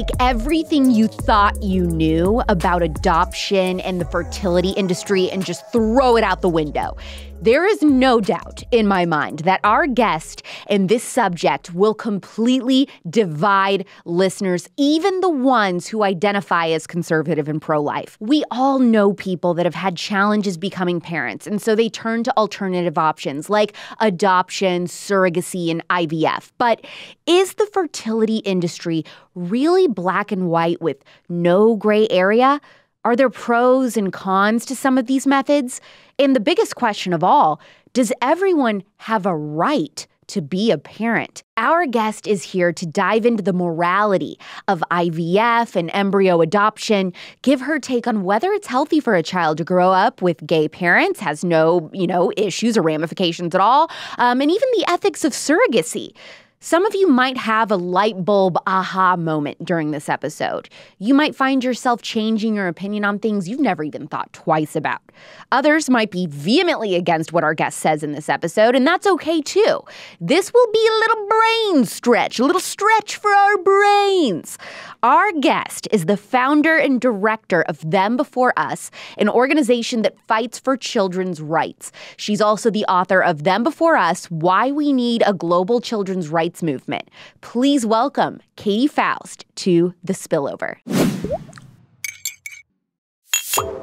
take everything you thought you knew about adoption and the fertility industry and just throw it out the window. There is no doubt in my mind that our guest in this subject will completely divide listeners, even the ones who identify as conservative and pro life. We all know people that have had challenges becoming parents, and so they turn to alternative options like adoption, surrogacy, and IVF. But is the fertility industry really black and white with no gray area? Are there pros and cons to some of these methods? And the biggest question of all does everyone have a right to be a parent? Our guest is here to dive into the morality of IVF and embryo adoption, give her take on whether it's healthy for a child to grow up with gay parents, has no, you know, issues or ramifications at all, um, and even the ethics of surrogacy. Some of you might have a light bulb aha moment during this episode. You might find yourself changing your opinion on things you've never even thought twice about. Others might be vehemently against what our guest says in this episode, and that's okay too. This will be a little brain stretch, a little stretch for our brains. Our guest is the founder and director of Them Before Us, an organization that fights for children's rights. She's also the author of Them Before Us Why We Need a Global Children's Rights Movement. Please welcome Katy Faust to The Spillover.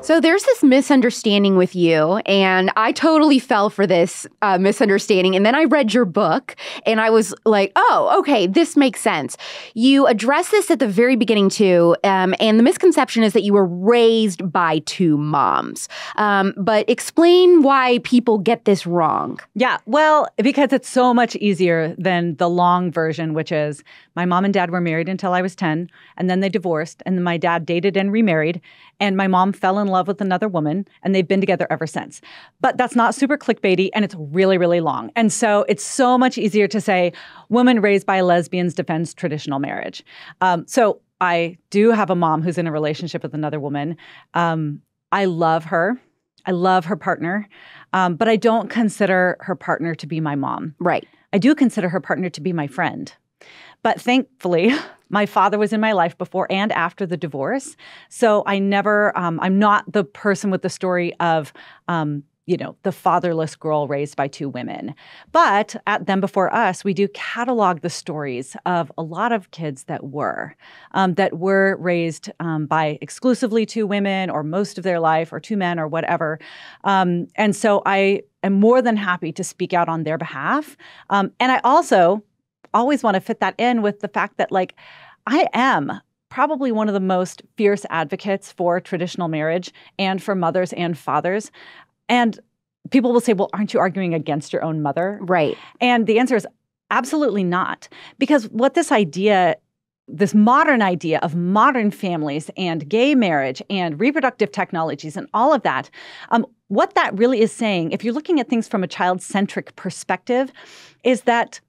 So there's this misunderstanding with you, and I totally fell for this uh, misunderstanding. And then I read your book, and I was like, oh, okay, this makes sense. You address this at the very beginning, too. Um, and the misconception is that you were raised by two moms. Um, but explain why people get this wrong. Yeah, well, because it's so much easier than the long version, which is my mom and dad were married until I was 10, and then they divorced, and my dad dated and remarried, and my mom fell in love with another woman, and they've been together ever since. But that's not super clickbaity, and it's really, really long. And so it's so much easier to say, woman raised by lesbians defends traditional marriage. Um, so I do have a mom who's in a relationship with another woman. Um, I love her. I love her partner, um, but I don't consider her partner to be my mom. Right. I do consider her partner to be my friend. But thankfully, my father was in my life before and after the divorce. So I never, um, I'm not the person with the story of, um, you know, the fatherless girl raised by two women. But at Them Before Us, we do catalog the stories of a lot of kids that were, um, that were raised um, by exclusively two women or most of their life or two men or whatever. Um, and so I am more than happy to speak out on their behalf. Um, and I also, always want to fit that in with the fact that like I am probably one of the most fierce advocates for traditional marriage and for mothers and fathers. And people will say, well, aren't you arguing against your own mother? Right. And the answer is absolutely not. Because what this idea this modern idea of modern families and gay marriage and reproductive technologies and all of that, um, what that really is saying, if you're looking at things from a child centric perspective, is that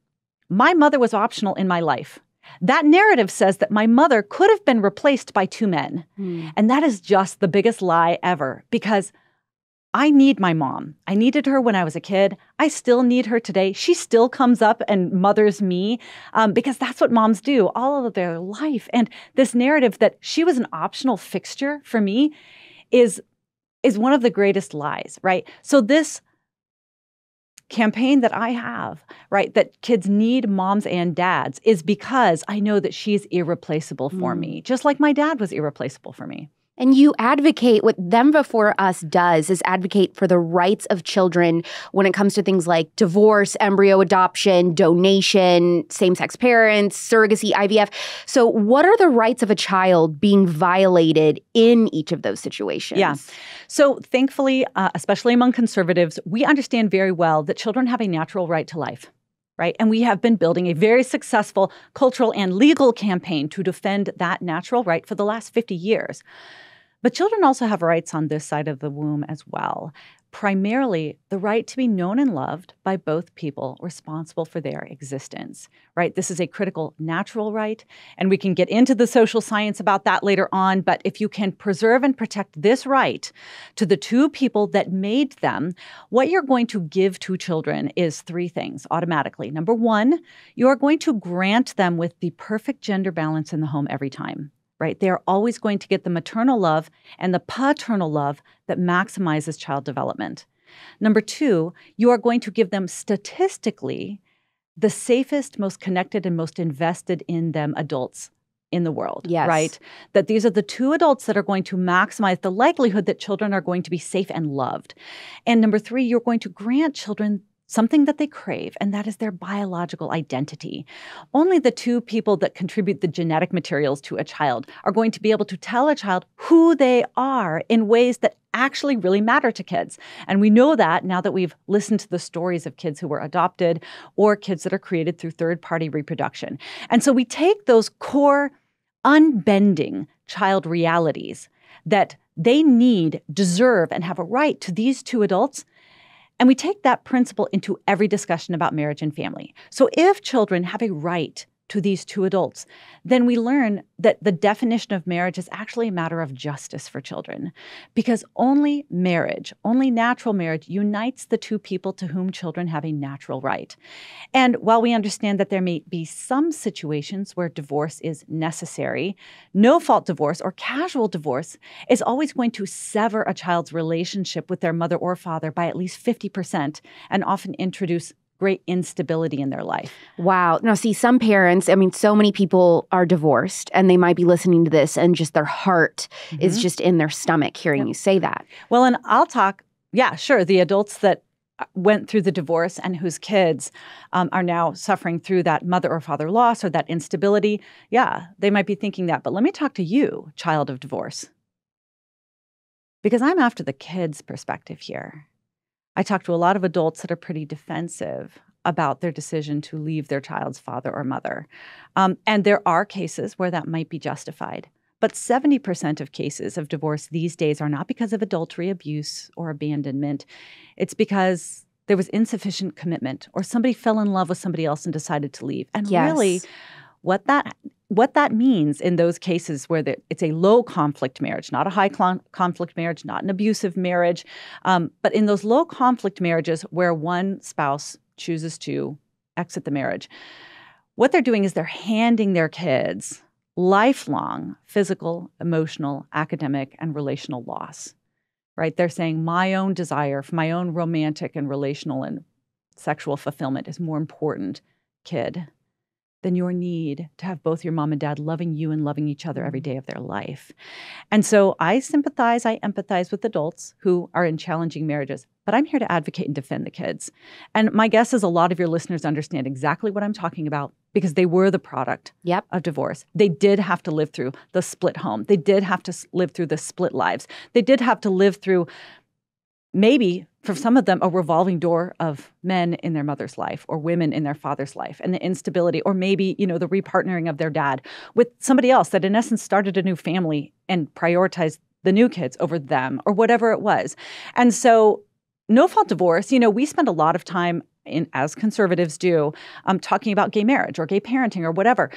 my mother was optional in my life. That narrative says that my mother could have been replaced by two men. Mm. And that is just the biggest lie ever because I need my mom. I needed her when I was a kid. I still need her today. She still comes up and mothers me um, because that's what moms do all of their life. And this narrative that she was an optional fixture for me is is one of the greatest lies, right? So this campaign that I have, right, that kids need moms and dads is because I know that she's irreplaceable for mm. me, just like my dad was irreplaceable for me. And you advocate what Them Before Us does is advocate for the rights of children when it comes to things like divorce, embryo adoption, donation, same sex parents, surrogacy, IVF. So, what are the rights of a child being violated in each of those situations? Yeah. So, thankfully, uh, especially among conservatives, we understand very well that children have a natural right to life right? And we have been building a very successful cultural and legal campaign to defend that natural right for the last 50 years. But children also have rights on this side of the womb as well. primarily the right to be known and loved by both people responsible for their existence, right? This is a critical natural right, and we can get into the social science about that later on. But if you can preserve and protect this right to the two people that made them, what you're going to give to children is three things automatically. Number one, you are going to grant them with the perfect gender balance in the home every time right? They are always going to get the maternal love and the paternal love that maximizes child development. Number two, you are going to give them statistically the safest, most connected, and most invested in them adults in the world. Yes. Right? That these are the two adults that are going to maximize the likelihood that children are going to be safe and loved. And number three, you're going to grant children something that they crave, and that is their biological identity. Only the two people that contribute the genetic materials to a child are going to be able to tell a child who they are in ways that actually really matter to kids. And we know that now that we've listened to the stories of kids who were adopted or kids that are created through third party reproduction. And so we take those core, unbending child realities that they need, deserve, and have a right to these two adults and we take that principle into every discussion about marriage and family. So if children have a right to these two adults, then we learn that the definition of marriage is actually a matter of justice for children. Because only marriage, only natural marriage, unites the two people to whom children have a natural right. And while we understand that there may be some situations where divorce is necessary, no fault divorce or casual divorce is always going to sever a child's relationship with their mother or father by at least 50% and often introduce great instability in their life. Wow. Now, see, some parents, I mean, so many people are divorced and they might be listening to this and just their heart mm-hmm. is just in their stomach hearing yep. you say that. Well, and I'll talk, yeah, sure. The adults that uh, went through the divorce and whose kids um, are now suffering through that mother or father loss or that instability, yeah, they might be thinking that. But let me talk to you, child of divorce. Because I'm after the kids' perspective here. I talk to a lot of adults that are pretty defensive about their decision to leave their child's father or mother. Um, and there are cases where that might be justified. But 70% of cases of divorce these days are not because of adultery, abuse, or abandonment. It's because there was insufficient commitment or somebody fell in love with somebody else and decided to leave. And yes. really, what that what that means in those cases where the, it's a low conflict marriage, not a high conflict marriage, not an abusive marriage, um, but in those low conflict marriages where one spouse chooses to exit the marriage, what they're doing is they're handing their kids lifelong physical, emotional, academic, and relational loss. Right? They're saying my own desire for my own romantic and relational and sexual fulfillment is more important, kid than your need to have both your mom and dad loving you and loving each other every mm-hmm. of their life. And so I sympathize, I empathize with adults who are in challenging marriages, but I'm here to advocate and defend the kids. And my guess is a lot of your listeners understand exactly what I'm talking about because they were the product yep. of divorce. They did have to live through the split home. They did have to live through the split lives. They did have to live through maybe for some of them a revolving door of men in their mother's life or women in their father's life and the instability or maybe you know the repartnering of their dad with somebody else that in essence started a new family and prioritized the new kids over them or whatever it was. And so no fault divorce. You know we spend a lot of time in as conservatives do um, talking about gay marriage or gay parenting or whatever.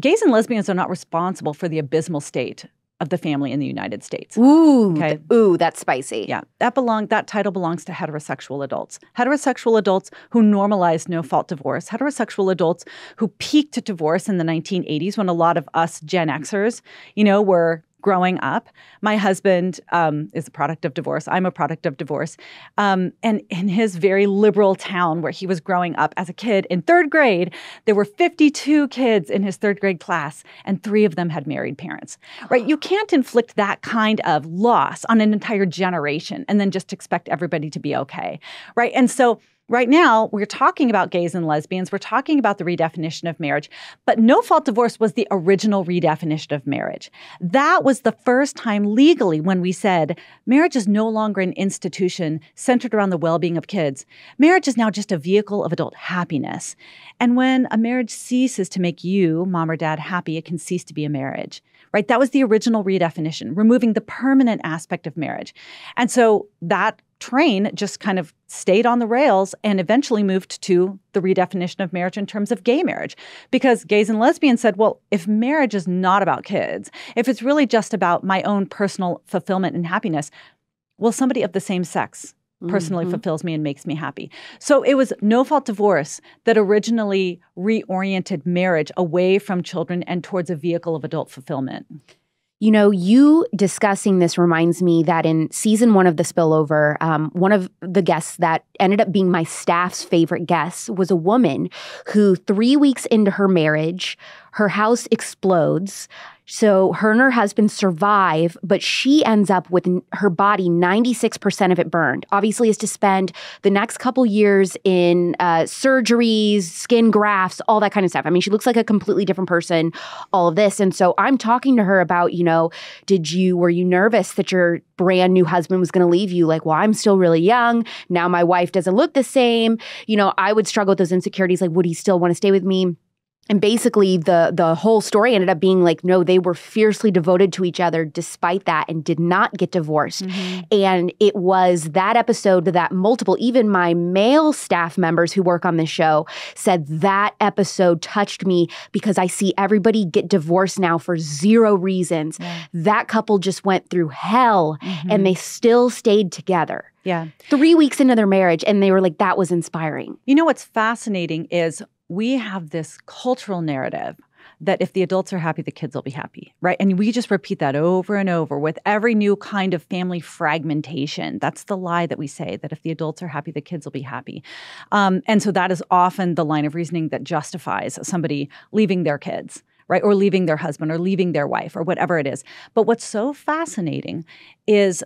Gays and lesbians are not responsible for the abysmal state of the family in the United States. Ooh, okay. ooh, that's spicy. Yeah, that belong that title belongs to heterosexual adults. Heterosexual adults who normalized no-fault divorce. Heterosexual adults who peaked at divorce in the 1980s when a lot of us Gen Xers, you know, were growing up. My husband um, is a product of divorce. I'm a product of divorce. Um, and in his very liberal town where he was growing up as a kid in third grade, there were 52 kids in his third grade class, and three of them had married parents. Right? You can't inflict that kind of loss on an entire generation and then just expect everybody to be okay. Right? And so Right now, we're talking about gays and lesbians. We're talking about the redefinition of marriage. But no fault divorce was the original redefinition of marriage. That was the first time legally when we said marriage is no longer an institution centered around the well being of kids. Marriage is now just a vehicle of adult happiness. And when a marriage ceases to make you, mom or dad, happy, it can cease to be a marriage right? That was the original redefinition, removing the permanent aspect of marriage. And so that train just kind of stayed on the rails and eventually moved to the redefinition of marriage in terms of gay marriage. Because gays and lesbians said, well, if marriage is not about kids, if it's really just about my own personal fulfillment and happiness, well, somebody of the same sex personally mm-hmm. fulfills me and makes me happy. So it was no fault divorce that originally reoriented marriage away from children and towards a vehicle of adult fulfillment. You know, you discussing this reminds me that in season one of The Spillover, um, one of the guests that ended up being my staff's favorite guests was a woman who, three weeks into her marriage, her house explodes. So her and her husband survive, but she ends up with her body 96% of it burned. Obviously, is to spend the next couple years in uh, surgeries, skin grafts, all that kind of stuff. I mean, she looks like a completely different person, all of this. And so I'm talking to her about, you know, did you, were you nervous that your brand new husband was going to leave you? Like, well, I'm still really young. Now my wife doesn't look the same. You know, I would struggle with those insecurities. Like, would he still want to stay with me? And basically the the whole story ended up being like no they were fiercely devoted to each other despite that and did not get divorced mm-hmm. and it was that episode that multiple even my male staff members who work on this show said that episode touched me because i see everybody get divorced now for zero reasons yeah. that couple just went through hell mm-hmm. and they still stayed together yeah. Three weeks into their marriage, and they were like, that was inspiring. You know what's fascinating is we have this cultural narrative that if the adults are happy, the kids will be happy, right? And we just repeat that over and over with every new kind of family fragmentation. That's the lie that we say that if the adults are happy, the kids will be happy. Um, and so that is often the line of reasoning that justifies somebody leaving their kids. Right, or leaving their husband, or leaving their wife, or whatever it is. But what's so fascinating is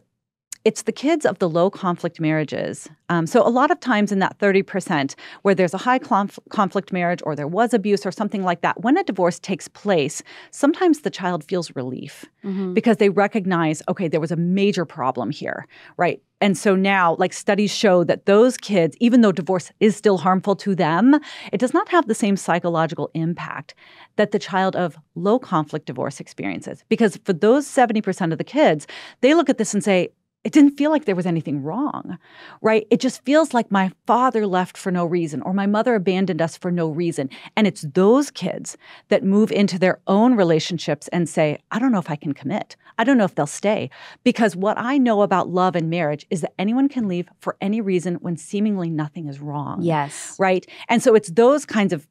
it's the kids of the low conflict marriages. Um, so, a lot of times in that 30% where there's a high conf- conflict marriage or there was abuse or something like that, when a divorce takes place, sometimes the child feels relief mm-hmm. because they recognize, okay, there was a major problem here, right? And so now, like studies show that those kids, even though divorce is still harmful to them, it does not have the same psychological impact that the child of low conflict divorce experiences. Because for those 70% of the kids, they look at this and say, it didn't feel like there was anything wrong, right? It just feels like my father left for no reason or my mother abandoned us for no reason. And it's those kids that move into their own relationships and say, I don't know if I can commit. I don't know if they'll stay. Because what I know about love and marriage is that anyone can leave for any reason when seemingly nothing is wrong. Yes. Right. And so it's those kinds of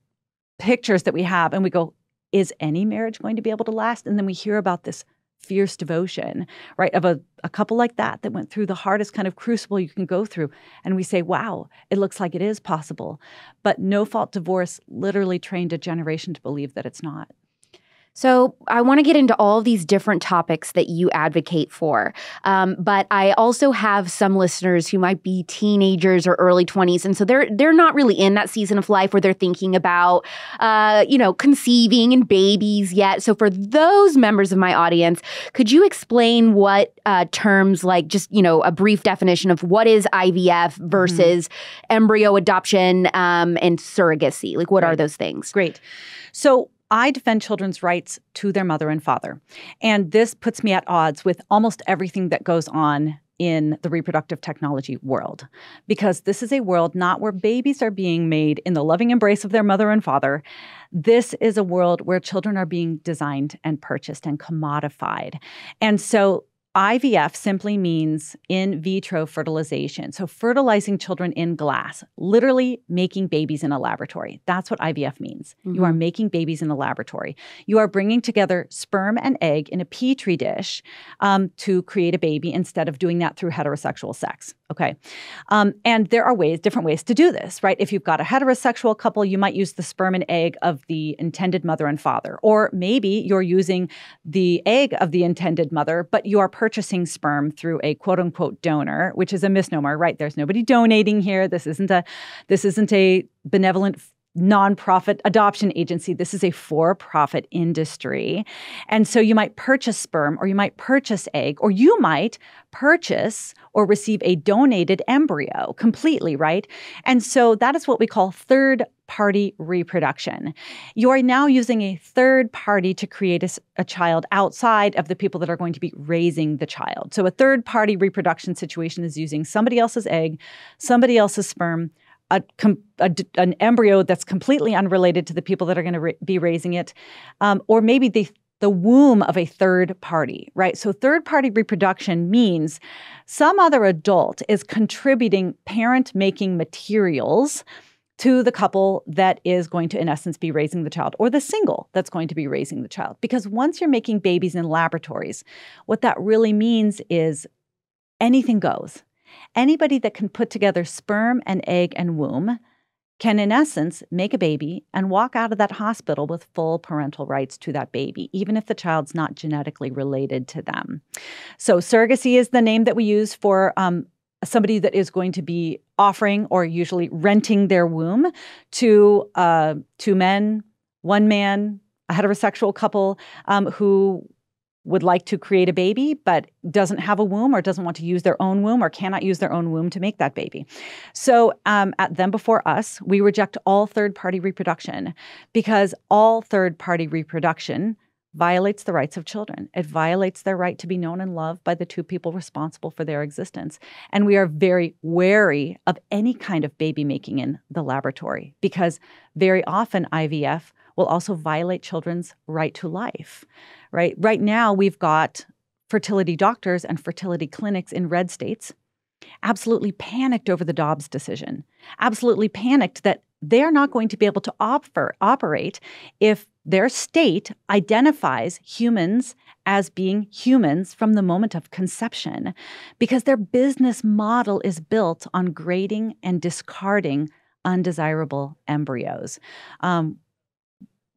pictures that we have, and we go, is any marriage going to be able to last? And then we hear about this fierce devotion, right? Of a, a couple like that that went through the hardest kind of crucible you can go through. And we say, wow, it looks like it is possible. But no fault divorce literally trained a generation to believe that it's not. So, I want to get into all these different topics that you advocate for. Um, but I also have some listeners who might be teenagers or early 20s. And so they're they're not really in that season of life where they're thinking about, uh, you know, conceiving and babies yet. So, for those members of my audience, could you explain what uh, terms like just, you know, a brief definition of what is IVF mm-hmm. versus mm-hmm. embryo adoption um, and surrogacy? Like, what right. are those things? Great. So, I defend children's rights to their mother and father. And this puts me at odds with almost everything that goes on in the reproductive technology world because this is a world not where babies are being made in the loving embrace of their mother and father. This is a world where children are being designed and purchased and commodified. And so IVF simply means in vitro fertilization. So, fertilizing children in glass, literally making babies in a laboratory. That's what IVF means. Mm-hmm. You are mm-hmm. making babies in a laboratory. You are bringing together sperm and egg in a petri dish um, to create a baby instead of doing that through heterosexual sex. Okay. Um, and there are ways, different ways to do this, right? If you've got a heterosexual couple, you might use the sperm and egg of the intended mother and father. Or maybe you're using the egg of the intended mother, but you are purchasing sperm through a quote unquote donor, which is a misnomer, right? There's nobody donating here. This isn't a this isn't a benevolent nonprofit adoption agency. This is a for profit industry. And so you might purchase sperm or you might purchase egg or you might purchase or receive a donated embryo completely, right? And so that is what we call third party reproduction. You are now using a third party to create a, a, child outside of the people that are going to be raising the child. So, a third party reproduction situation is using somebody else's egg, somebody else's sperm. A, a, an embryo that's completely unrelated to the people that are going to ra- be raising it, um, or maybe the the womb of a third party, right? So, third party reproduction means some other adult is contributing parent making materials to the couple that is going to, in essence, be raising the child, or the single that's going to be raising the child. Because once you're making babies in laboratories, what that really means is anything goes. Anybody that can put together sperm and egg and womb can, in essence, make a baby and walk out of that hospital with full parental rights to that baby, even if the child's not genetically related to them. So, surrogacy is the name that we use for um, somebody that is going to be offering or usually renting their womb to uh, two men, one man, a heterosexual couple um, who would like to create a baby but doesn't have a womb or doesn't want to use their own womb or cannot use their own womb to make that baby. So, um, at them before us, we reject all third party reproduction because all third party reproduction violates the rights of children. It violates their right to be known and loved by the two people responsible for their existence. And we are very wary of any kind of baby making in the laboratory because very often IVF will also violate children's right to life right? Right now, we've got fertility doctors and fertility clinics in red states absolutely panicked over the Dobbs decision, absolutely panicked that they're not going to be able to offer, operate if their state identifies humans as being humans from the moment of conception because their business model is built on grading and discarding undesirable embryos. Um,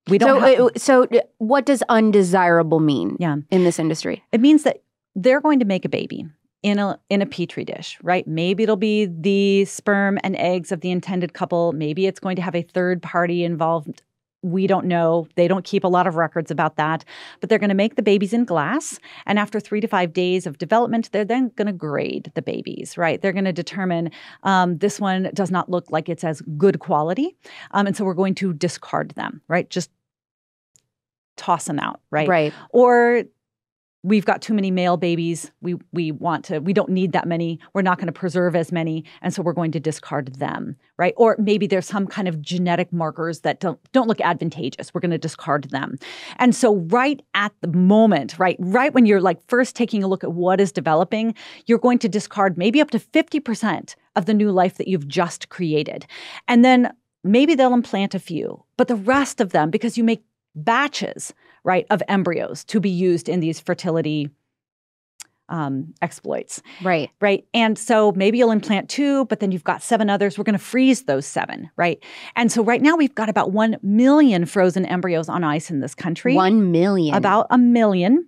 we don't. So, have, uh, so what does undesirable mean? Yeah. in this industry, it means that they're going to make a baby in a in a petri dish, right? Maybe it'll be the sperm and eggs of the intended couple. Maybe it's going to have a third party involved. We don't know. They don't keep a lot of records about that. But they're going to make the babies in glass. And after three to five days of development, they're then going to grade the babies, right? They're going to determine um, this one does not look like it's as good quality. Um, and so we're going to discard them, right? Just toss them out, right? Right. Or we've got too many male babies. We we want to we don't need that many. We're not going to preserve as many, and so we're going to discard them, right? Or maybe there's some kind of genetic markers that don't don't look advantageous. We're going to discard them. And so right at the moment, right, right when you're like first taking a look at what is developing, you're going to discard maybe up to 50% of the new life that you've just created. And then maybe they'll implant a few, but the rest of them because you make batches, right, of embryos to be used in these fertility um, exploits. Right. Right. And so maybe you'll implant two, but then you've got seven others. We're going to freeze those seven. Right. And so right now we've got about 1 million frozen embryos on ice in this country. 1 million. About a million.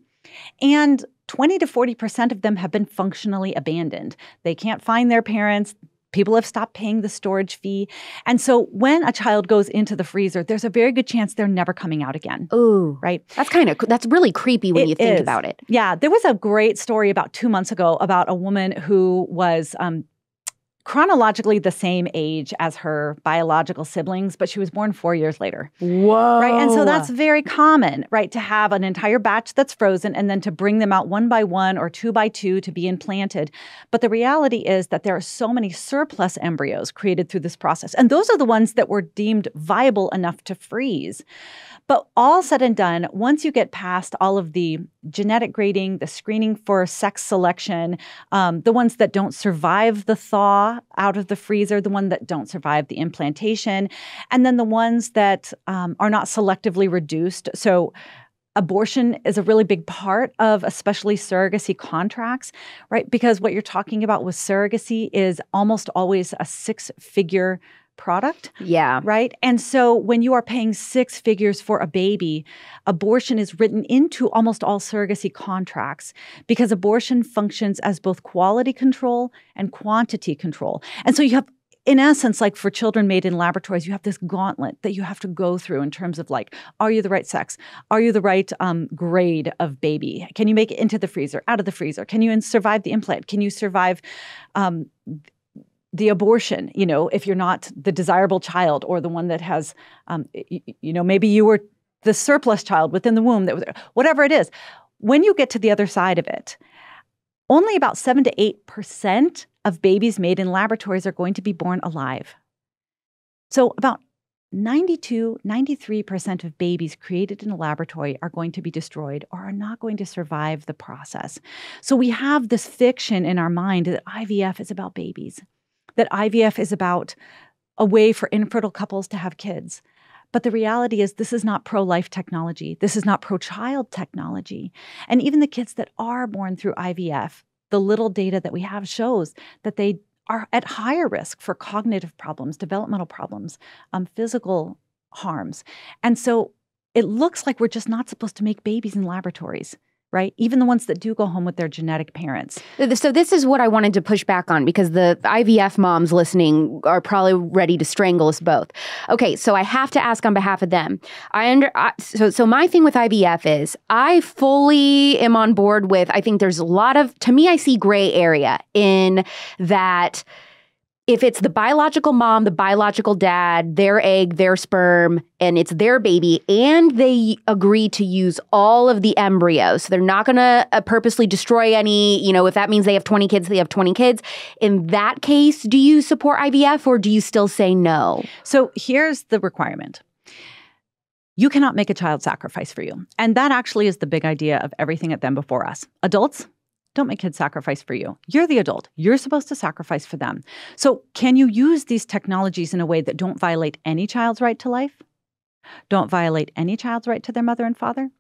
And 20 to 40% of them have been functionally abandoned. They can't find their parents. People have stopped paying the storage fee. And so when a child goes into the freezer, there's a very good chance they're never coming out again. Ooh. Right? That's kind of that's really creepy when it you think is. about it. Yeah, there was a great story about 2 months ago about a woman who was um, chronologically the same age as her biological siblings, but she was born four years later. Whoa. Right. And so that's very common, right? To have an entire batch that's frozen and then to bring them out one by one or two by two to be implanted. But the reality is that there are so many surplus embryos created through this process. And those are the ones that were deemed viable enough to freeze. But all said and done, once you get past all of the genetic grading, the screening for sex selection, um, the ones that don't survive the thaw out of the freezer, the ones that don't survive the implantation, and then the ones that um, are not selectively reduced. So, abortion is a really big part of especially surrogacy contracts, right? Because what you're talking about with surrogacy is almost always a six figure product. Yeah. Right. And so when you are paying six figures for a baby, abortion is written into almost all surrogacy contracts because abortion functions as both quality control and quantity control. And so you have in essence, like for children made in laboratories, you have this gauntlet that you have to go through in terms of like, are you the right sex? Are you the right um, grade of baby? Can you make it into the freezer, out of the freezer? Can you survive the implant? Can you survive um, the abortion, you know, if you're not the desirable child or the one that has, um, you, you know, maybe you were the surplus child within the womb, that was, whatever it is. When you get to the other side of it, only about 7 to 8% of babies made in laboratories are going to be born alive. So, about 92, 93% of babies created in a laboratory are going to be destroyed or are not going to survive the process. So, we have this fiction in our mind that IVF is about babies that IVF is about a way for infertile couples to have kids. But the reality is, this is not pro life technology. This is not pro child technology. And even the kids that are born through IVF, the little data that we have shows that they are at higher risk for cognitive problems, developmental problems, um, physical harms. And so it looks like we're just not supposed to make babies in laboratories right? Even the ones that do go home with their genetic parents. So, this is what I wanted to push back on because the IVF moms listening are probably ready to strangle us both. Okay, so I have to ask on behalf of them. I under I, so so my thing with IVF is I fully am on board with. I think there's a lot of to me I see gray area in that if it's the biological mom, the biological dad, their egg, their sperm, and it's their baby, and they agree to use all of the embryos, so they're not going to uh, purposely destroy any, you know, if that means they have 20 kids, they have 20 kids. In that case, do you support IVF or do you still say no? So here's the requirement. You cannot make a child sacrifice for you. And that actually is the big idea of everything at them before us. Adults, don't make kids sacrifice for you. You're the adult. You're supposed to sacrifice for them. So, can you use these technologies in a way that don't violate any child's right to life? Don't violate any child's right to their mother and father?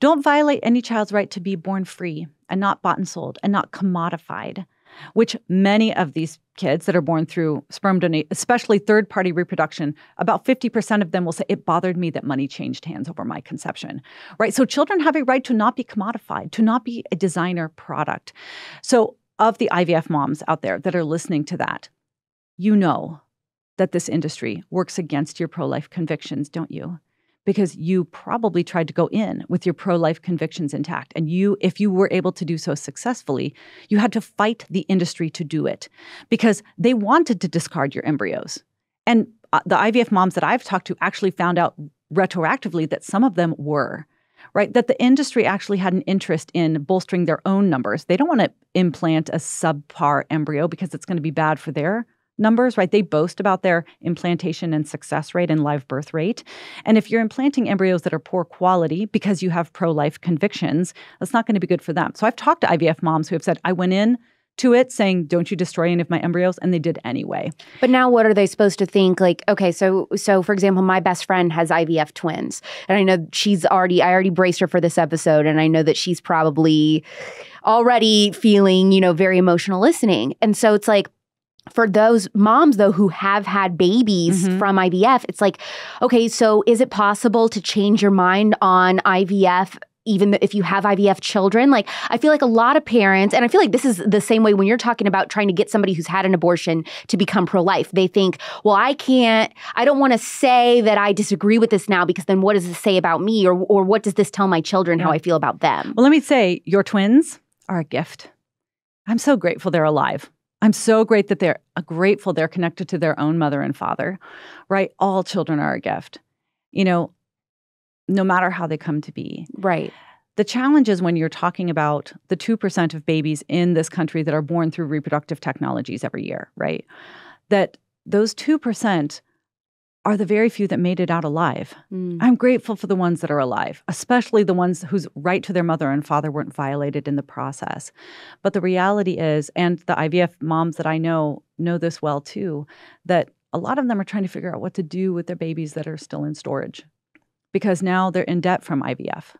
Don't violate any child's right to be born free and not bought and sold and not commodified which many of these kids that are born through sperm donation, especially third party reproduction, about 50% of them will say, It bothered me that money changed hands over my conception. Right? So children have a right to not be commodified, to not be a designer product. So, of the IVF moms out there that are listening to that, you know that this industry works against your pro life convictions, don't you? Because you probably tried to go in with your pro-life convictions intact. And you if you were able to do so successfully you had to fight the industry to do it because they wanted to discard your embryos. And uh, the IVF moms that I've talked to actually found out retroactively that some of them were right? That the industry actually had an interest in bolstering their own numbers. They don't want to implant a subpar embryo because it's going to be bad for their numbers, right? They boast about their implantation and success rate and live birth rate. And if you're implanting embryos that are poor quality because you have pro life convictions, that's not going to be good for them. So I've talked to IVF moms who have said, I went in to it saying don't you destroy any of my embryos and they did anyway but now what are they supposed to think like okay so so for example my best friend has ivf twins and i know she's already i already braced her for this episode and i know that she's probably already feeling you know very emotional listening and so it's like for those moms though who have had babies mm-hmm. from IVF, it's like, okay, so is it possible to change your mind on IVF even if you have IVF children. Like, I feel like a lot of parents, and I feel like this is the same way when you're talking about trying to get somebody who's had an abortion to become pro life. They think, well, I can't, I don't want to say that I disagree with this now because then what does this say about me? Or, or what does this tell my children yeah. how I feel about them? Well, let me say, your twins are a gift. I'm so grateful they're alive. I'm so great that they're uh, grateful they're connected to their own mother and father, right? All children are a gift, you know, no matter how they come to be. Right. The challenge is when you're talking about the 2% of babies in this country that are born through reproductive technologies every year, right? That those 2% are the very few that made it out alive. Mm. I'm grateful for the ones that are alive, especially the ones whose right to their mother and father weren't violated in the process. But the reality is, and the IVF moms that I know know this well too, that a lot of them are trying to figure out what to do with their babies that are still in storage because now they're in debt from IVF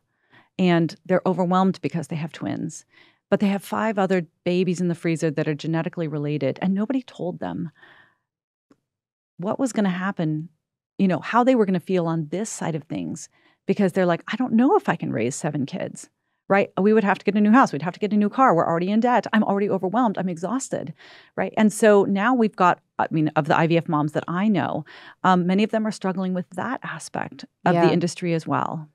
and they're overwhelmed because they have twins. But they have five other babies in the freezer that are genetically related, and nobody told them what was going to happen you know, how they were going to feel on this side of things because they're like, I don't know if I can raise seven kids, right? We would have to get a new house. We'd have to get a new car. We're already in debt. I'm already overwhelmed. I'm exhausted, right? And so now we've got, I mean, of the IVF moms that I know, um, many of them are struggling with that aspect of yeah. the industry as well.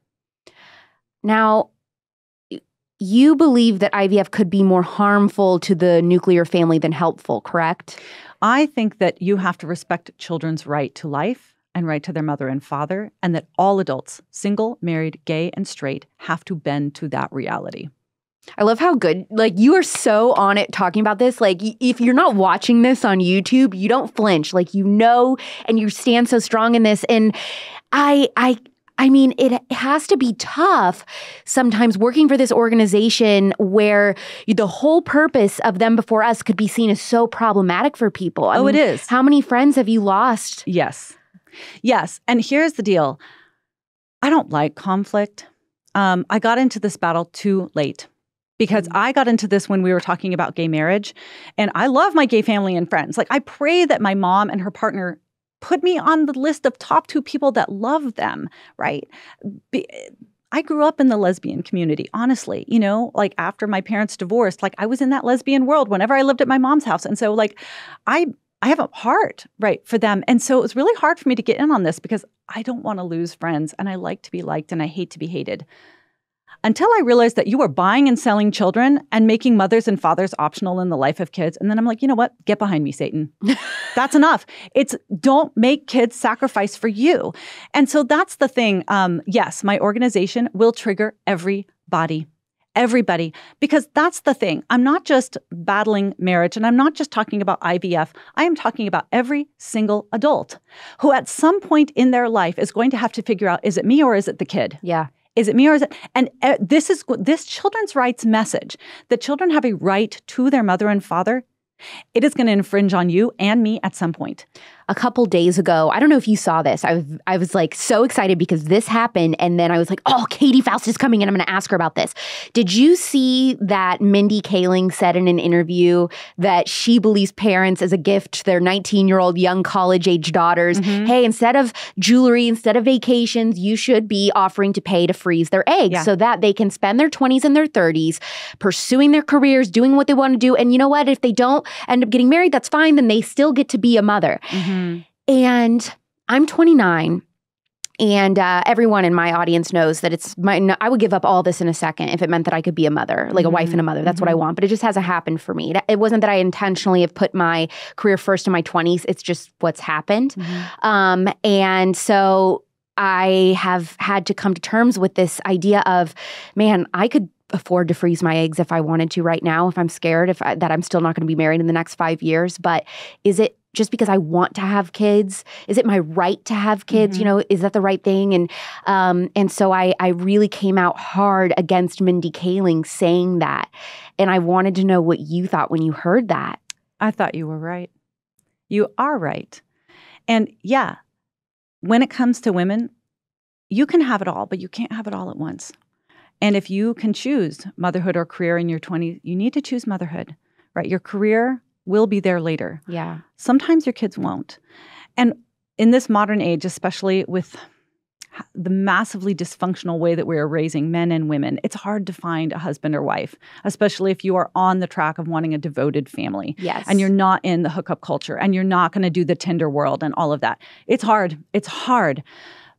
Now, you believe that IVF could be more harmful to the nuclear family than helpful, correct? I think that you have to respect children's right to life and right to their mother and father, and that all adults, single, married, gay, and straight, have to bend to that reality. I love how good, like, you are so on it talking about this. Like, if you're not watching this on YouTube, you don't flinch. Like, you know, and you stand so strong in this. And I, I, I mean, it has to be tough sometimes working for this organization where the whole purpose of them before us could be seen as so problematic for people. I oh, mean, it is. How many friends have you lost? Yes. Yes. And here's the deal I don't like conflict. Um, I got into this battle too late because mm. I got into this when we were talking about gay marriage. And I love my gay family and friends. Like, I pray that my mom and her partner put me on the list of top two people that love them, right? Be, I grew up in the lesbian community, honestly. You know, like after my parents divorced, like I was in that lesbian world whenever I lived at my mom's house. And so, like, I I have a heart, right, for them. And so it was really hard for me to get in on this because I don't want to lose friends and I like to be liked and I hate to be hated. Until I realized that you were buying and selling children and making mothers and fathers optional in the life of kids. And then I'm like, you know what? Get behind me, Satan. that's enough. It's don't make kids sacrifice for you. And so that's the thing. Um, yes, my organization will trigger everybody everybody, because that's the thing. I'm not just battling marriage and I'm not just talking about IVF. I am talking about every single adult who at some point in their life is going to have to figure out is it me or is it the kid? Yeah. Is it me or is it? And uh, this is this children's rights message that children have a right to their mother and father. It is going to infringe on you and me at some point a couple days ago. I don't know if you saw this. I was, I was like so excited because this happened. And then I was like, oh, Katy Faust is coming and I'm going to ask her about this. Did you see that Mindy Kaling said in an interview that she believes parents as a gift to their 19 year old young college age daughters, mm-hmm. hey, instead of jewelry, instead of vacations, you should be offering to pay to freeze their eggs yeah. so that they can spend their 20s and their 30s pursuing their careers, doing what they want to do. And you know what? If they don't end up getting married, that's fine. Then they still get to be a mother. Mm-hmm. Mm. And I'm 29 and uh, everyone in my audience knows that it's my i would give up all this in a second if it meant that i could be a mother like mm-hmm. a wife and a mother that's mm-hmm. what i mm-hmm. want but it just hasn't happened for me it wasn't that i intentionally have put my career first in my 20s it's just what's happened mm-hmm. um, and so i have had to come to terms with this idea of man i could afford to freeze my eggs if i wanted to right now if i'm scared if I, that i'm still not going to be married in the next five years but is it just because I want to have kids? Is it my right to have kids? Mm-hmm. You know, is that the right thing? And um, and so I I really came out hard against Mindy Kaling saying that, and I wanted to know what you thought when you heard that. I thought you were right. You are right, and yeah, when it comes to women, you can have it all, but you can't have it all at once. And if you can choose motherhood or career in your 20s, you need to choose motherhood, right? Your career will be there later. Yeah. Sometimes your kids won't. And in this modern age, especially with the massively dysfunctional way that we are raising men and women, it's hard to find a husband or wife, especially if you are on the track of wanting a devoted family. Yes. And you're not in the hookup culture and you're not going to do the Tinder world and all of that. It's hard. It's hard.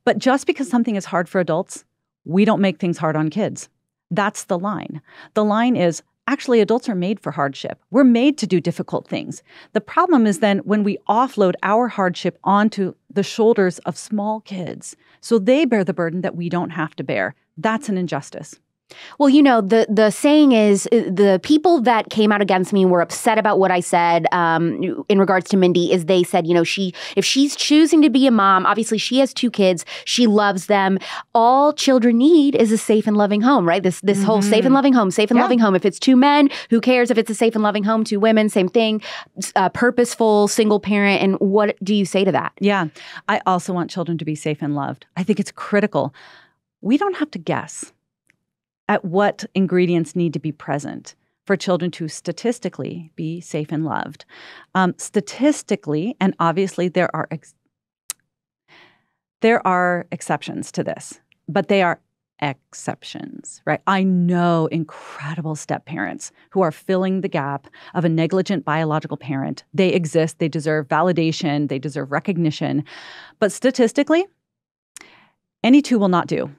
But just because something is hard for adults, we don't make things hard on kids. That's the line. The line is Actually, adults are made for hardship. We're made to do difficult things. The problem is then when we offload our hardship onto the shoulders of small kids so they bear the burden that we don't have to bear. That's an injustice. Well, you know, the the saying is uh, the people that came out against me were upset about what I said um, in regards to Mindy. Is they said, you know, she if she's choosing to be a mom, obviously she has two kids, she loves them. All children need is a safe and loving home, right? This this mm-hmm. whole safe and mm-hmm. loving home, safe and yeah. loving home. If it's two men, who cares if it's a safe and loving home? Two women, same thing. Uh, purposeful, single parent, and what do you say to that? Yeah, I also want children to be safe and loved. I think it's critical. We don't have to guess at what ingredients need to be present for children to statistically be safe and loved. Um, statistically, and obviously there are ex- there are exceptions to this, but they are exceptions, right? I know incredible step parents who are filling the gap of a negligent biological parent. They exist, they deserve validation, they deserve recognition. But statistically, any two will not do.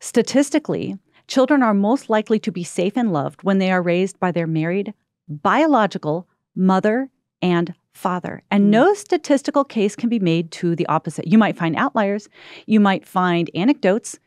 Statistically, children are most likely to be safe and loved when they are raised by their married, biological mother and father. And mm. no statistical case can be made to the opposite. You might find outliers, you might find anecdotes,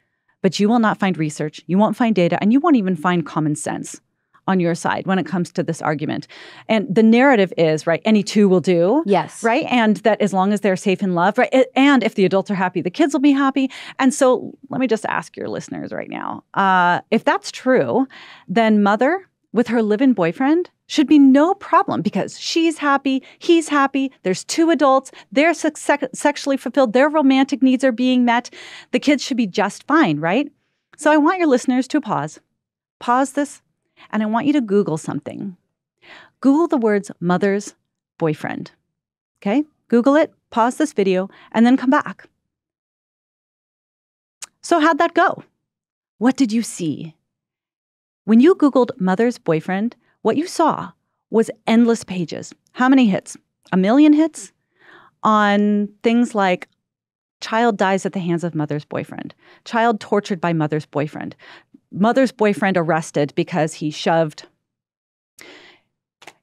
but you will not find research, you won't find data, and you won't even find common sense on your side when it comes to this argument. And the narrative is, right, any two will do. Yes. Right? And that as long as they're safe and loved, right? And if the adults are happy, the kids will be happy. And so let me just ask your listeners right now uh, if that's true, then mother with her live in boyfriend should be no problem because she's happy, he's happy, there's two adults, they're se- sexually fulfilled, their romantic needs are being met. The kids should be just fine, right? So I want your listeners to pause. Pause this and I want you to Google something. Google the words mother's boyfriend. Okay? Google it, pause this video, and then come back. So, how'd that go? What did you see? When you Googled mother's boyfriend, what you saw was endless pages. How many hits? A million hits on things like child dies at the hands of mother's boyfriend, child tortured by mother's boyfriend, mother's boyfriend arrested because he shoved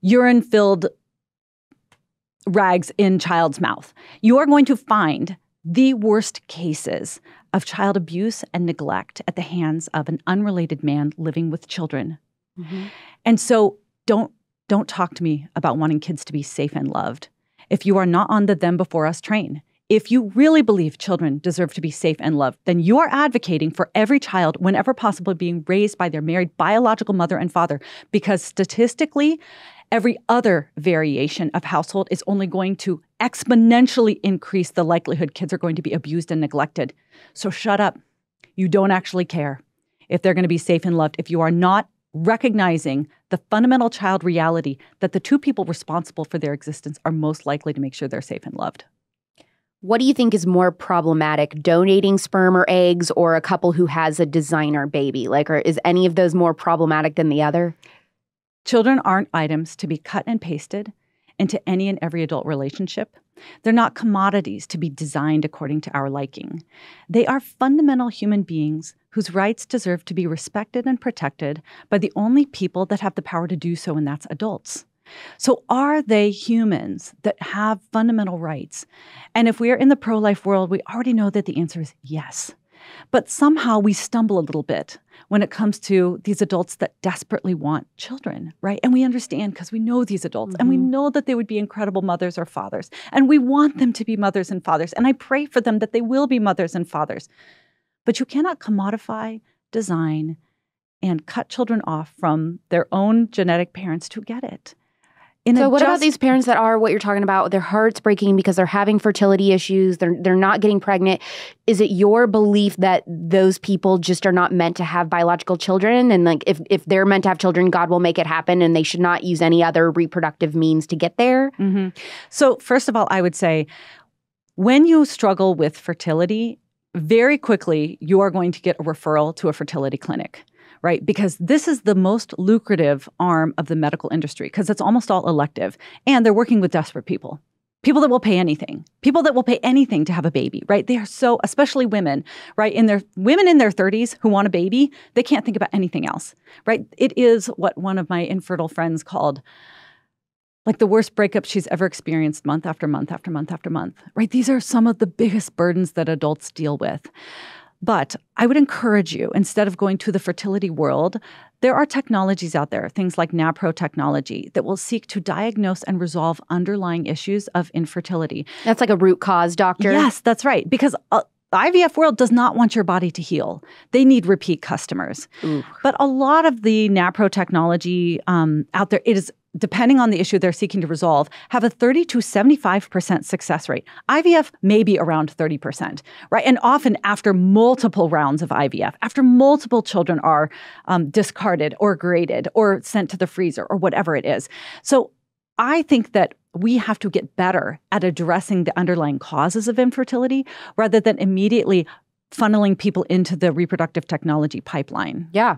urine filled rags in child's mouth. You are going to find the worst cases of child abuse and neglect at the hands of an unrelated man living with children. Mm-hmm. And so don't don't talk to me about wanting kids to be safe and loved. If you are not on the them before us train, if you really believe children deserve to be safe and loved, then you are advocating for every child, whenever possible, being raised by their married biological mother and father, because statistically, every other variation of household is only going to exponentially increase the likelihood kids are going to be abused and neglected. So shut up. You don't actually care if they're going to be safe and loved. If you are not recognizing the fundamental child reality that the two people responsible for their existence are most likely to make sure they're safe and loved. What do you think is more problematic, donating sperm or eggs or a couple who has a designer baby? Like, or is any of those more problematic than the other? Children aren't items to be cut and pasted into any and every adult relationship. They're not commodities to be designed according to our liking. They are fundamental human beings whose rights deserve to be respected and protected by the only people that have the power to do so, and that's adults. So, are they humans that have fundamental rights? And if we are in the pro life world, we already know that the answer is yes. But somehow we stumble a little bit when it comes to these adults that desperately want children, right? And we understand because we know these adults mm-hmm. and we mm-hmm. know that they would be incredible mothers or fathers. And we want them to be mothers and fathers. And I pray for them that they will be mothers and fathers. But you cannot commodify, design, and cut children off from their own genetic parents to get it so what just, about these parents that are what you're talking about? Their hearts breaking because they're having fertility issues. They're they're not getting pregnant. Is it your belief that those people just are not meant to have biological children? And like if if they're meant to have children, God will make it happen, and they should not use any other reproductive means to get there. Mm-hmm. So first of all, I would say when you struggle with fertility, very quickly you are going to get a referral to a fertility clinic right? Because this is the most lucrative arm of the medical industry because it's almost all elective and they're working with desperate people. People that will pay anything, people that will pay anything to have a baby, right? They are so, especially women, right? In their women in their 30s who want a baby, they can't think about anything else, right? It is what one of my infertile friends called like the worst breakup she's ever experienced month after month after month after month, right? These are some of the biggest burdens that adults deal with. But I would encourage you, instead of going to the fertility world, there are technologies out there, things like NaPro technology, that will seek to diagnose and resolve underlying issues of infertility. That's like a root cause doctor. Yes, that's right. Because uh, the IVF world does not want your body to heal. They need repeat customers. Ooh. But a lot of the NaPro technology um, out there, it is depending on the issue they're seeking to resolve, have a 30 to 75% success rate. IVF may be around 30%, right? And often after multiple rounds of IVF, after multiple children are um, discarded or graded or sent to the freezer or whatever it is. So I think that we have to get better at addressing the underlying causes of infertility rather than immediately funneling people into the reproductive technology pipeline. Yeah.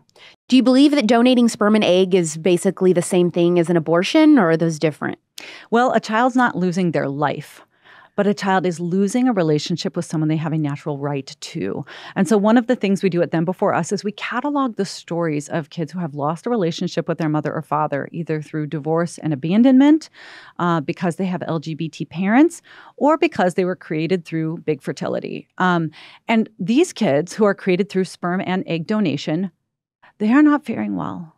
Do you believe that donating sperm and egg is basically the same thing as an abortion, or are those different? Well, a child's not losing their life but a child is losing a relationship with someone they have a natural right to. And so, one of the things we do at Them Before Us is we catalog the stories of kids who have lost a relationship with their mother or father, either through divorce and abandonment, uh, because they have LGBT parents, or because they were created through big fertility. Um, and these kids who are created through sperm and egg donation, they are not faring well.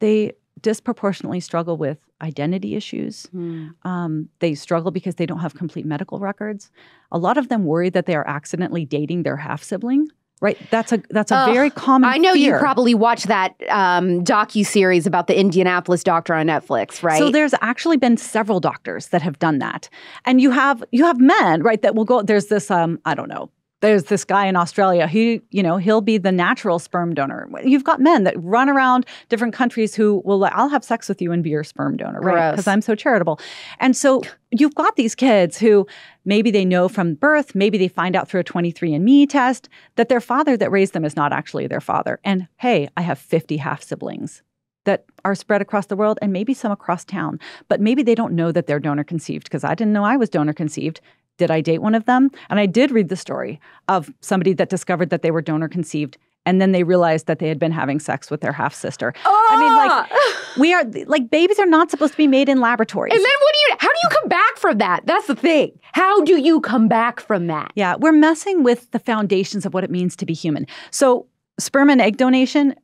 They disproportionately struggle with identity issues. Mm. Um, they struggle because they don't have complete medical records. A lot of them worry that they are accidentally dating their half sibling. Right, that's a that's a very common. I know fear. you probably watched that um, docu series about the Indianapolis doctor on Netflix, right? So there's actually been several doctors that have done that, and you have you have men, right, that will go. There's this um, I don't know there's this guy in Australia. He, you know, he'll be the natural sperm donor. You've got men that run around different countries who will, I'll have sex with you and be your sperm donor, right? Because I'm so charitable. And so you've got these kids who maybe they know from birth, maybe they find out through a 23andMe test that their father that raised them is not actually their father. And hey, I have 50 half siblings that are spread across the world and maybe some across town. But maybe they don't know that they're donor conceived because I didn't know I was donor conceived. Did I date one of them? And I did read the story of somebody that discovered that they were donor conceived and then they realized that they had been having sex with their half sister. Oh! I mean, like ah! we are like babies are not supposed to be made in laboratories. And then what do you? How do you come back from that? That's the thing. How do you come back from that? Yeah, we're messing with the foundations of what it means to be human. So sperm and egg donation.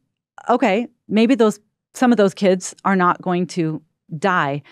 Okay, maybe those some of those kids are not going to die,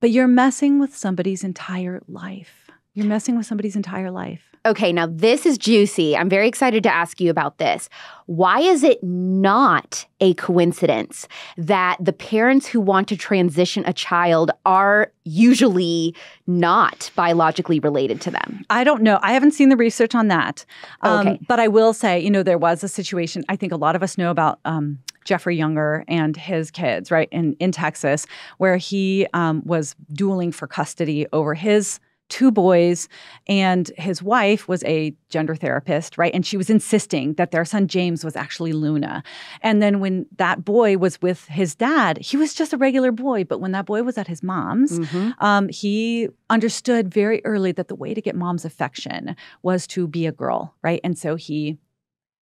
but you're messing with somebody's entire life. You're messing with somebody's entire life. Okay, now this is juicy. I'm very excited to ask you about this. Why is it not a coincidence that the parents who want to transition a child are usually not biologically related to them? I don't know. I haven't seen the research on that. Um, okay. But I will say, you know, there was a situation, I think a lot of us know about um, Jeffrey Younger and his kids, right, in, in Texas, where he um, was dueling for custody over his two boys, and his wife was a gender therapist, right? And she was insisting that their son James was actually Luna. And then when that boy was with his dad, he was just a regular boy. But when that boy was at his mom's, mm-hmm. um, he understood very early that the way to get mom's affection was to be a girl, right? And so he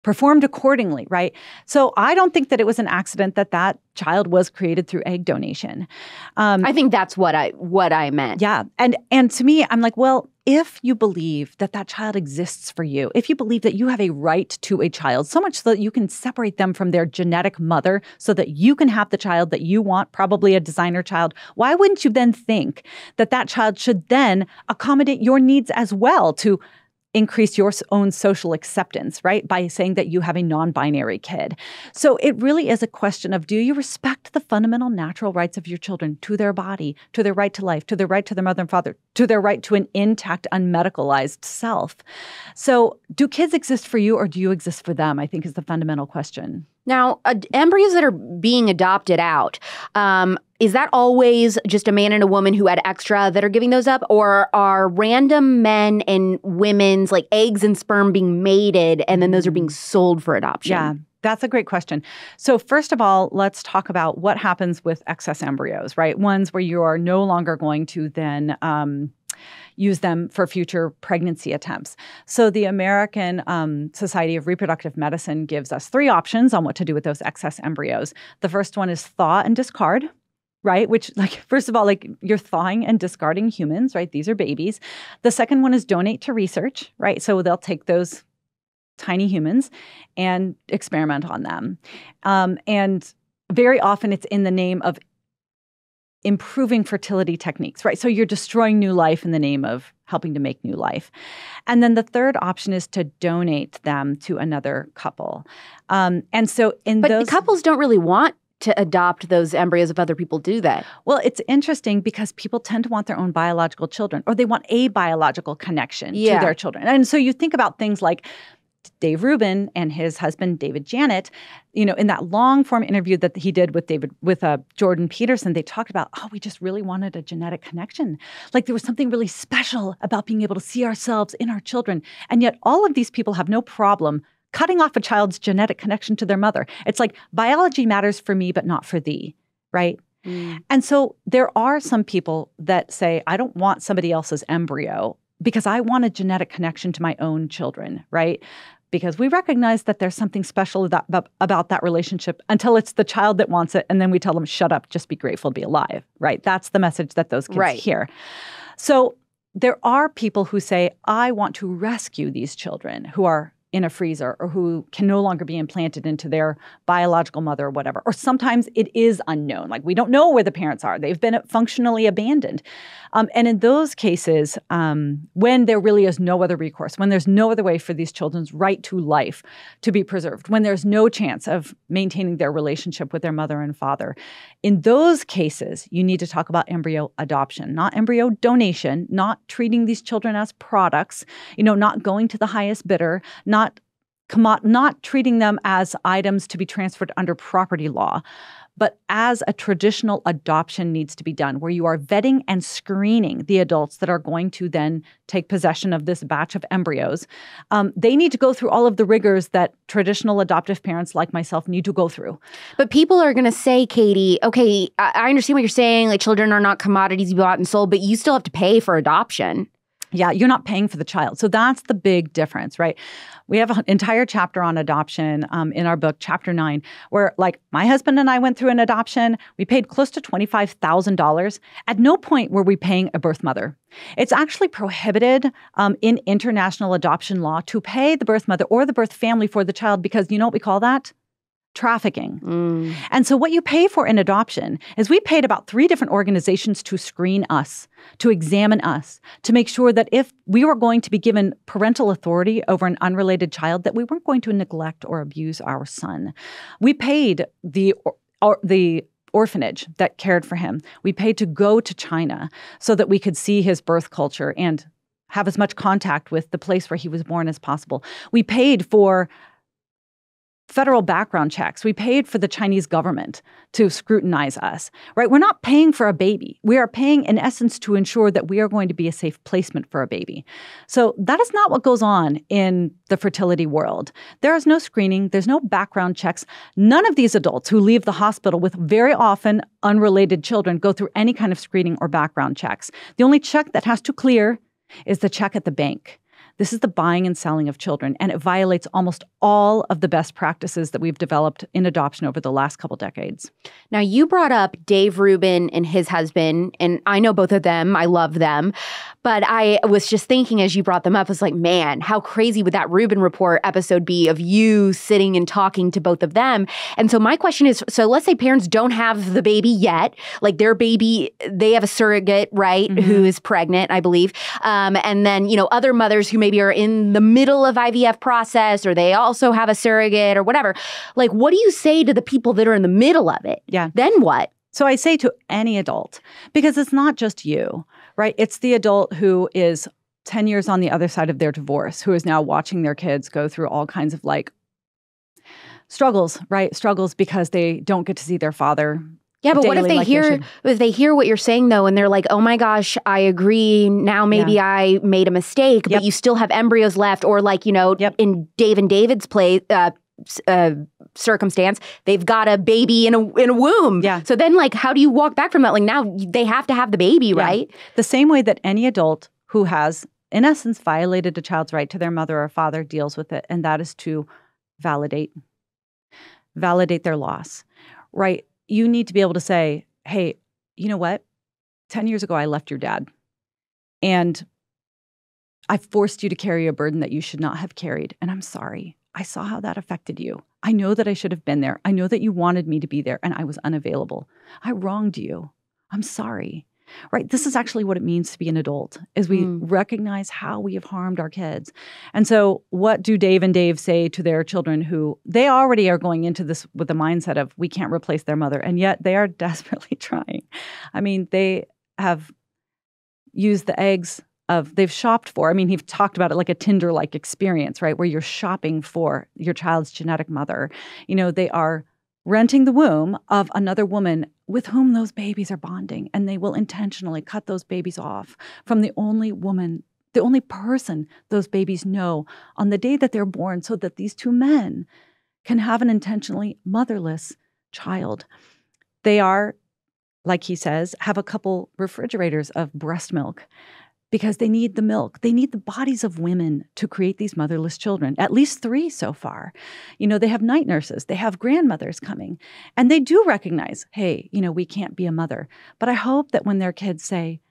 performed accordingly, right? So I don't think that it was an accident that that child was created through egg donation. Um, I think that's what I what I meant. Yeah, and and to me, I'm like, well, if you believe that that child exists for you, if you believe that you have a right to a child, so much so that you can separate them from their genetic mother, so that you can have the child that you want, probably a designer child, why wouldn't you then think that that child should then accommodate your needs as well to increase your own social acceptance, right? By saying that you have a non binary kid. So it really is a question of do you respect the fundamental natural rights of your children to their body, to their right to life, to their right to their mother and father, to their right to an intact, unmedicalized self? So do kids exist for you or do you exist for them? I think is the fundamental question. Now, uh, embryos that are being adopted out, um, is that always just a man and a woman who had extra that are giving those up? Or are random men and women's like eggs and sperm being mated and then those are being mm. sold for adoption? Yeah. That's a great question. So, first of all, let's talk about what happens with excess embryos, right? Ones where you are no longer going to then um, use them for future pregnancy attempts. So, the American um, Society of Reproductive Medicine gives us three options on what to do with those excess embryos. The first one is thaw and discard. Right, which, like, first of all, like you're thawing and discarding humans, right? These are babies. The second one is donate to research, right? So they'll take those tiny humans and experiment on them. Um, and very often it's in the name of improving fertility techniques, right? So you're destroying new life in the name of helping to make new life. And then the third option is to donate them to another couple. Um, and so in but those couples don't really want to adopt those embryos if other people do that. Well, it's interesting because people tend to want their own biological children or they want a biological connection yeah. to their children. And so you think about things like Dave Rubin and his husband David Janet, you know, in that long form interview that he did with David with uh, Jordan Peterson, they talked about, oh, we just really wanted a genetic connection. Like there was something really special about being able to see ourselves in our children, and yet all of these people have no problem cutting off a child's genetic connection to their mother. It's like biology matters for me, but not for thee, right? Mm. And so there are some people that say, I don't want somebody else's embryo because I want a genetic connection to my own children, right? Because we recognize that there's something special about, about that relationship until it's the child that wants it. And then we tell them, shut up, just be grateful to be alive, right? That's the message that those kids right. hear. So there are people who say, I want to rescue these children who are in a freezer or who can no longer be implanted into their biological mother or whatever. Or sometimes it is unknown. Like we don't know where the parents are, they've been functionally abandoned. Um, and in those cases, um, when there really is no other recourse, when there's no other way for these children's right to life to be preserved, when there's no chance of maintaining their relationship with their mother and father, in those cases, you need to talk about embryo adoption, not embryo donation, not treating these children as products, you know, not going to the highest bidder, not not treating them as items to be transferred under property law, but as a traditional adoption needs to be done, where you are vetting and screening the adults that are going to then take possession of this batch of embryos. Um, they need to go through all of the rigors that traditional adoptive parents like myself need to go through. But people are going to say, Katy, okay, I-, I understand what you're saying. Like children are not commodities you bought and sold, but you still have to pay for adoption. Yeah, you're not paying for the child. So that's the big difference, right? We have an entire chapter on adoption um, in our book, chapter nine, where like my husband and I went through an adoption. We paid close to $25,000. At no point were we paying a birth mother. It's actually prohibited um, in international adoption law to pay the birth mother or the birth family for the child because you know what we call that? Trafficking. Mm. And so, what you pay for in adoption is we paid about three different organizations to screen us, to examine us, to make sure that if we were going to be given parental authority over an unrelated child, that we weren't going to neglect or abuse our son. We paid the or, the orphanage that cared for him. We paid to go to China so that we could see his birth culture and have as much contact with the place where he was born as possible. We paid for federal background checks. We paid for the Chinese government to scrutinize us, right? We're not paying for a baby. We are paying, in essence, to ensure that we are going to be a safe placement for a baby. So that is not what goes on in the fertility world. There is no screening, there's no background checks. None of these adults who leave the hospital with very often unrelated children go through any kind of screening or background checks. The only check that has to clear is the check at the bank. This is the buying and selling of children, and it violates almost all of the best practices that we've developed in adoption over the last couple decades. Now, you brought up Dave Rubin and his husband, and I know both of them. I love them. But I was just thinking as you brought them up, I was like, man, how crazy would that Rubin Report episode be of you sitting and talking to both of them? And so my question is so let's say parents don't have the baby yet, like their baby, they have a surrogate, right, mm-hmm. who is pregnant, I believe. Um, and then, you know, other mothers who maybe are in the middle of IVF process or they also have a surrogate or whatever. Like, what do you say to the people that are in the middle of it? Yeah. Then what? So I say to any adult, because it's not just you right? It's the adult who is 10 years on the other side of their divorce, who is now watching their kids go through all kinds of like struggles, right? Struggles because they don't get to see their father. Yeah, but what if they like hear they if they hear what you're saying though, and they're like, "Oh my gosh, I agree. Now maybe yeah. I made a mistake, yep. but you still have embryos left." Or like you know, yep. in Dave and David's play, uh, uh, circumstance, they've got a baby in a in a womb. Yeah. So then, like, how do you walk back from that? Like now they have to have the baby, yeah. right? The same way that any adult who has, in essence, violated a child's right to their mother or father deals with it, and that is to validate, validate their loss. Right. You need to be able to say, "Hey, you know what? Ten years ago, I left your dad, and." I forced you to carry a burden that you should not have carried, and I'm sorry. I saw how that affected you. I know that I should have been there. I know that you wanted me to be there and I was unavailable. I wronged you. I'm sorry. Right? This is actually what it means to be an adult is we mm. recognize how we have harmed our kids. And so what do Dave and Dave say to their children who they already are going into this with the mindset of we can't replace their mother and yet they are desperately trying. I mean, they have used the eggs of they've shopped for. I mean, he's talked about it like a Tinder like experience, right? Where you're shopping for your child's genetic mother. You know, they are renting the womb of another woman with whom those babies are bonding, and they will intentionally cut those babies off from the only woman, the only person those babies know on the day that they're born, so that these two men can have an intentionally motherless child. They are like he says, have a couple refrigerators of breast milk because they need the milk. They need the bodies of women to create these motherless children, at least three so far. You know, they have night nurses, they have grandmothers coming, and they do recognize, hey, you know, we can't be a mother. But I hope that when their kids say,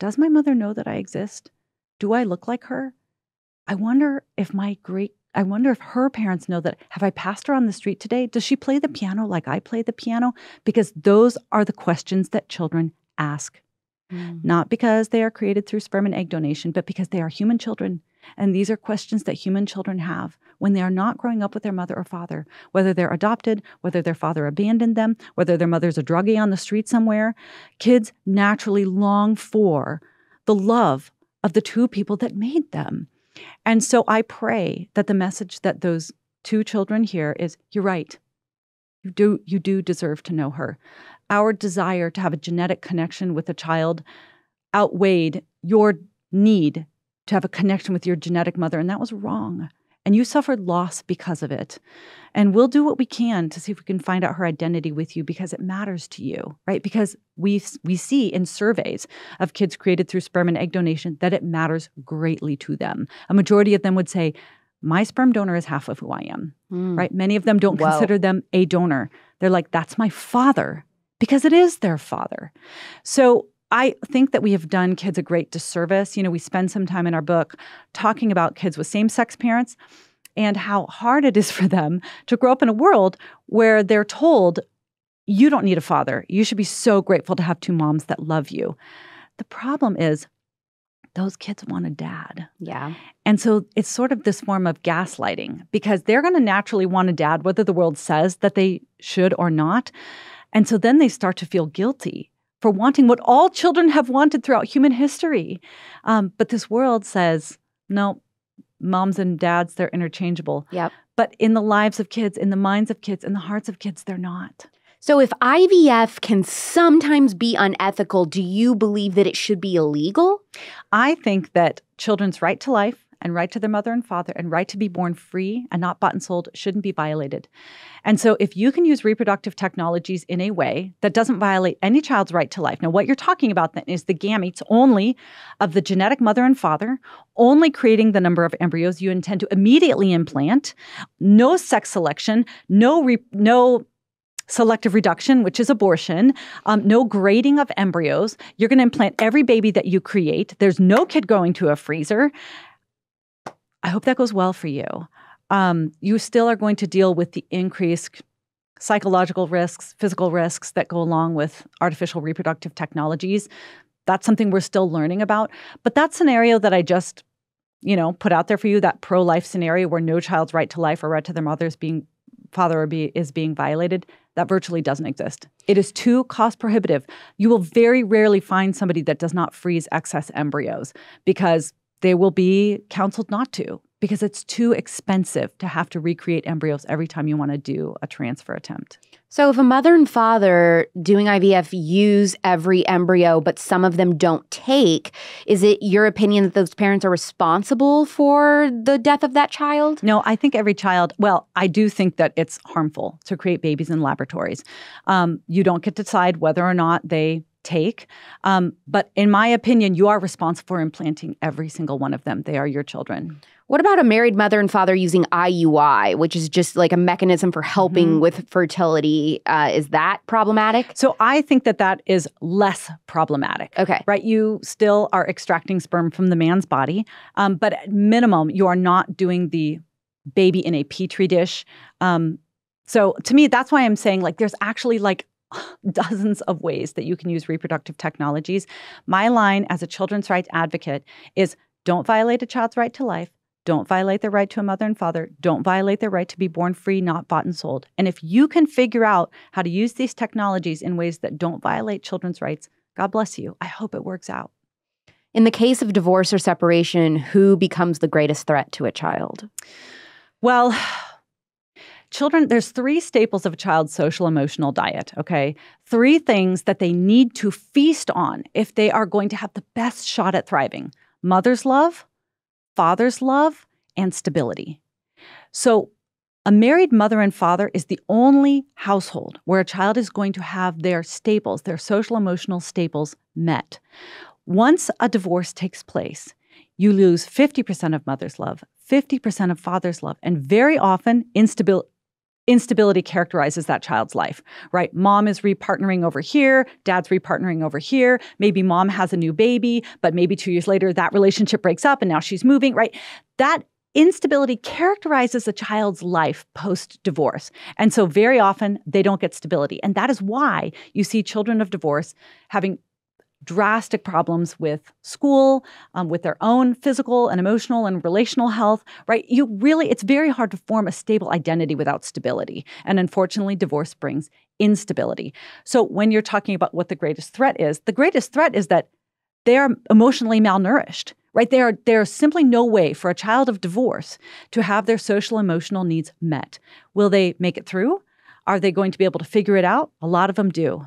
Does my mother know that I exist? Do I look like her? I wonder if my great I wonder if her parents know that. Have I passed her on the street today? Does she play the piano like I play the piano? Because those are the questions that children ask Mm. Not because they are created through sperm and egg donation, but because they are human children. And these are questions that human children have when they are not growing up with their mother or father, whether they're adopted, whether their father abandoned them, whether their mother's a druggie on the street somewhere. Kids naturally long for the love of the two people that made them. And so I pray that the message that those two children hear is you're right. You do you do deserve to know her our desire to have a genetic connection with a child outweighed your need to have a connection with your genetic mother. And that was wrong. And you suffered loss because of it. And we'll do what we can to see if we can find out her identity with you because it matters to you, right? Because we we see in surveys of kids created through sperm and egg donation that it matters greatly to them. A majority of them would say, my sperm donor is half of who I am, mm. right? Many of them don't Whoa. consider them a donor. They're like, that's my father because it is their father. So I think that we have done kids a great disservice. You know, we spend some time in our book talking about kids with same sex parents and how hard it is for them to grow up in a world where they're told, you don't need a father. You should be so grateful to have two moms that love you. The problem is, those kids want a dad. Yeah. And so it's sort of this form of gaslighting because they're going to naturally want a dad, whether the world says that they should or not. And so then they start to feel guilty for wanting what all children have wanted throughout human history. Um, but this world says, no, moms and dads, they're interchangeable. Yep. But in the lives of kids, in the minds of kids, in the hearts of kids, they're not. So, if IVF can sometimes be unethical, do you believe that it should be illegal? I think that children's right to life and right to their mother and father and right to be born free and not bought and sold shouldn't be violated. And so, if you can use reproductive technologies in a way that doesn't violate any child's right to life, now what you're talking about then is the gametes only of the genetic mother and father, only creating the number of embryos you intend to immediately implant, no sex selection, no re- no selective reduction, which is abortion, um, no grading of embryos. You're going to implant every baby that you create. There's no kid going to a freezer. I hope that goes well for you. Um, you still are going to deal with the increased psychological risks, physical risks that go along with artificial reproductive technologies. That's something we're still learning about. But that scenario that I just, you know, put out there for you, that pro-life scenario where no child's right to life or right to their mother's being father or be, is being violated, that virtually doesn't exist. It is too cost prohibitive. You will very rarely find somebody that does not freeze excess embryos because they will be counseled not to because it's too expensive to have to recreate embryos every time you want to do a transfer attempt. So, if a mother and father doing IVF use every embryo, but some of them don't take, is it your opinion that those parents are responsible for the death of that child? No, I think every child, well, I do think that it's harmful to create babies in laboratories. Um, you don't get to decide whether or not they take. Um, but in my opinion, you are responsible for implanting every single one of them. They are your children. What about a married mother and father using IUI, which is just like a mechanism for helping mm-hmm. with fertility? Uh, is that problematic? So I think that that is less problematic. Okay. Right? You still are extracting sperm from the man's body, um, but at minimum, you are not doing the baby in a petri dish. Um, so to me, that's why I'm saying like there's actually like dozens of ways that you can use reproductive technologies. My line as a children's rights advocate is don't violate a child's right to life. Don't violate their right to a mother and father. Don't violate their right to be born free, not bought and sold. And if you can figure out how to use these technologies in ways that don't violate children's rights, God bless you. I hope it works out. In the case of divorce or separation, who becomes the greatest threat to a child? Well, Children, there's three staples of a child's social emotional diet, okay? Three things that they need to feast on if they are going to have the best shot at thriving mother's love, father's love, and stability. So, A married mother and father is the only household where a child is going to have their staples, their social emotional staples met. Once a divorce takes place, you lose 50% of mother's love, 50% of father's love, and very often instability instability characterizes that child's life, right? Mom is repartnering over here, dad's repartnering over here. Maybe mom has a new baby, but maybe two years later that relationship breaks up and now she's moving, right? That instability characterizes a child's life post divorce. And so very often they don't get stability. And that is why you see children of divorce having drastic problems with school, um, with their own physical and emotional and relational health, right? You really, it's very hard to form a stable identity without stability. And unfortunately, divorce brings instability. So when you're talking about what the greatest threat is, the greatest threat is that they are emotionally malnourished. Right there, are, there's simply no way for a child of divorce to have their social emotional needs met. Will they make it through? Are they going to be able to figure it out? A lot of them do.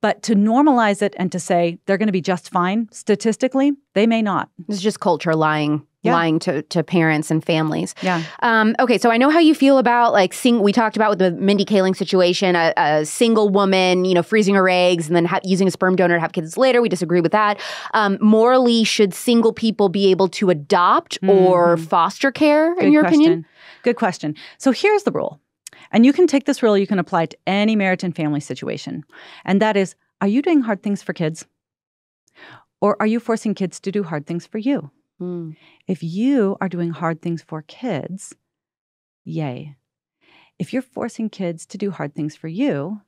But to normalize it and to say they're going to be just fine statistically, they may not. It's just culture lying. Yeah. lying to, to parents and families. Yeah. Um, okay, so I know how you feel about like sing. We talked about with the Mindy Kaling situation, a, a single woman, you know, freezing her eggs and then ha- using a sperm donor to have kids later. We disagree with that. Um, morally, should single people be able to adopt mm-hmm. or foster care? Good in your question. opinion? Good question. So here's the rule. And you can take this rule, you can apply it to any marriage and family situation. And that is are you doing hard things for kids? Or are you forcing kids to do hard things for you? Mm. If you are doing hard things for kids, yay. If you're forcing kids to do hard things for you,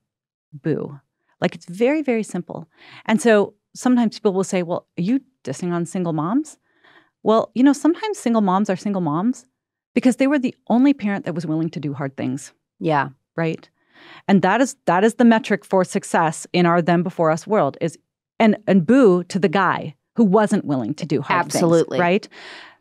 boo. Like it's very, very simple. And so sometimes people will say, well, are you dissing on single moms? Well, you know, sometimes single moms are single moms because they were the only parent that was willing to do hard things. Yeah. Right. And that is that is the metric for success in our them before us world is and and boo to the guy who wasn't willing to do hard Absolutely. things. Absolutely. Right.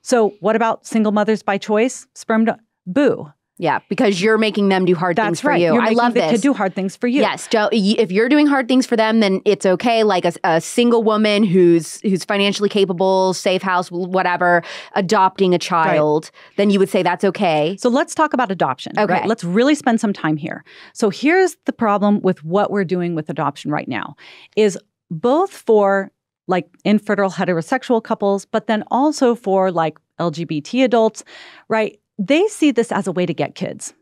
So what about single mothers by choice? Sperm do- boo. Yeah, because you're making them do hard That's things for right. you. You're I love this. To do hard things for you. Yes, if you're doing hard things for them, then it's okay. Like a, a single woman who's who's financially capable, safe house, whatever, adopting a child, right. then you would say that's okay. So let's talk about adoption. Okay, right? let's really spend some time here. So here's the problem with what we're doing with adoption right now: is both for like infertile heterosexual couples, but then also for like LGBT adults, right? They see this as a way to get kids,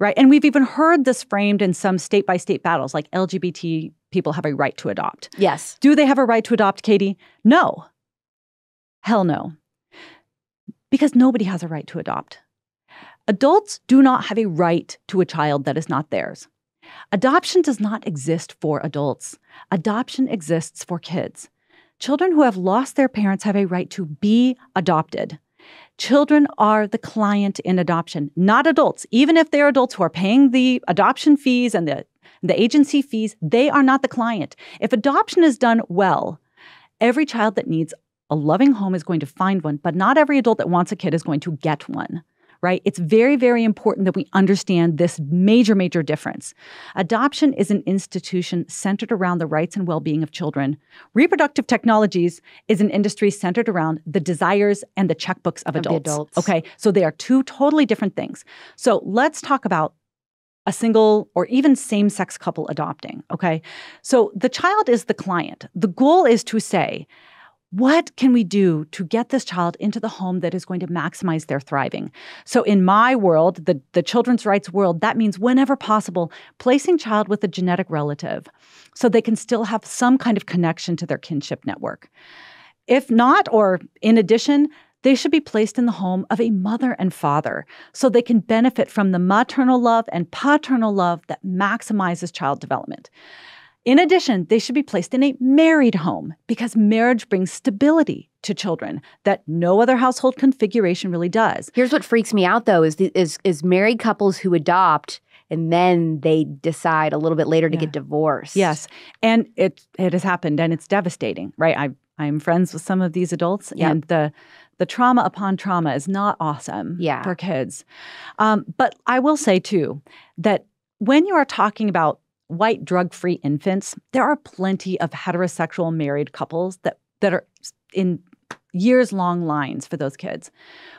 right? And we've even heard this framed in some state by state battles, like LGBT people have a right to adopt. Yes. Do they have a right to adopt, Katy? No. Hell no. Because nobody has a right to adopt. Adults do not have a right to a child that is not theirs. Adoption does not exist for adults. Adoption exists for kids. Children who have lost their parents have a right to be adopted. Children are the client in adoption, not adults. Even if they're adults who are paying the adoption fees and the, the agency fees, they are not the client. If adoption is done well, every child that needs a loving home is going to find one, but not every adult that wants a kid is going to get one right? It's very, very important that we understand this major, major difference. Adoption is an institution centered around the rights and well being of children. Reproductive technologies is an industry centered around the desires and the checkbooks of, of adults. adults. Okay, so they are two totally different things. So let's talk about a single or even same sex couple adopting. Okay. So the child is the client. The goal is to say, what can we do to get this child into the home that is going to maximize their thriving? So, in my world, the, the children's rights world, that means whenever possible, placing child with a genetic relative so they can still have some kind of connection to their kinship network. If not, or in addition, they should be placed in the home of a mother and father so they can benefit from the maternal love and paternal love that maximizes child development. In addition, they should be placed in a married home because marriage brings stability to children that no other household configuration really does. Here's what freaks me out though is the, is is married couples who adopt and then they decide a little bit later to yeah. get divorced. Yes. And it it has happened and it's devastating, right? I I'm friends with some of these adults yep. and the the trauma upon trauma is not awesome yeah. for kids. Um, but I will say too that when you are talking about white drug free infants, there are plenty of heterosexual married couples that, that are in years long lines for those kids.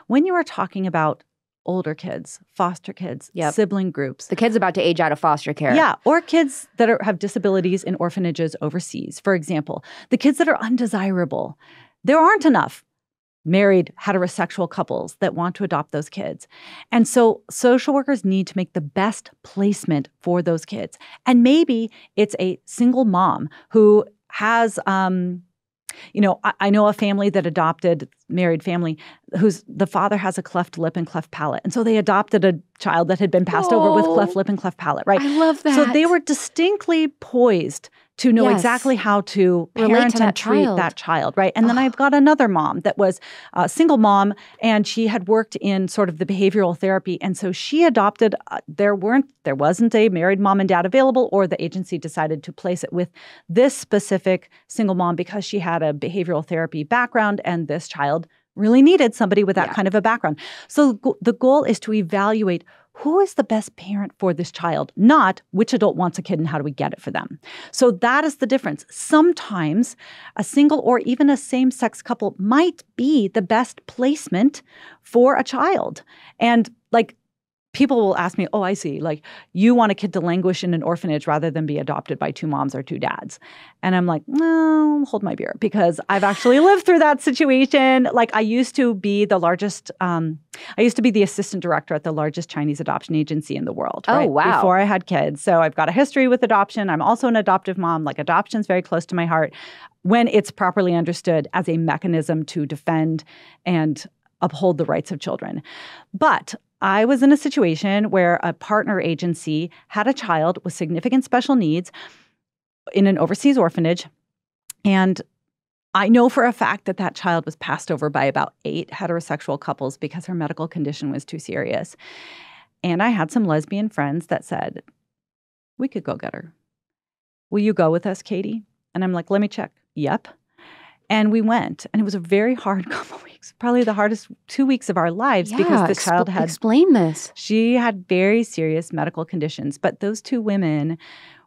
When you are talking about older kids, foster kids, Yep. sibling groups. The kid's about to age out of foster care. Yeah, or kids that are, have disabilities in orphanages overseas. For example, the kids that are undesirable. There aren't enough married heterosexual couples that want to adopt those kids. And so social workers need to make the best placement for those kids. And maybe it's a single mom who has um you know, I, I know a family that adopted married family whose the father has a cleft lip and cleft palate. And so they adopted a child that had been passed over with cleft lip and cleft palate, right? I love that. So they were distinctly poised to know Yes. exactly how to parent to that and treat child. that child, right? And then I've got another mom that was a single mom, and she had worked in sort of the behavioral therapy, and so she adopted. Uh, there weren't, there wasn't a married mom and dad available, or the agency decided to place it with this specific single mom because she had a behavioral therapy background, and this child really needed somebody with that Yeah. kind of a background. So the goal is to evaluate who is the best parent for this child, not which adult wants a kid and how do we get it for them. So that is the difference. Sometimes a single or even a same sex couple might be the best placement for a child. And like people will ask me, Oh, I see. Like, you want a kid to languish in an orphanage rather than be adopted by two moms or two dads. And I'm like, No, hold my beer because I've actually lived through that situation. Like, I used to be the largest, um, I used to be the assistant director at the largest Chinese adoption agency in the world. Oh, wow. Before I had kids. So I've got a history with adoption. I'm also an adoptive mom. Like, adoption's very close to my heart when it's properly understood as a mechanism to defend and uphold the rights of children. But I was in a situation where a partner agency had a child with significant special needs in an overseas orphanage. And I know for a fact that that child was passed over by about eight heterosexual couples because her medical condition was too serious. And I had some lesbian friends that said, We could go get her. Will you go with us, Katy? And I'm like, Let me check. Yep. And we went, and it was a very hard couple weeks, probably the hardest two weeks of our lives because the child had explain this. she had very serious medical conditions, but those two women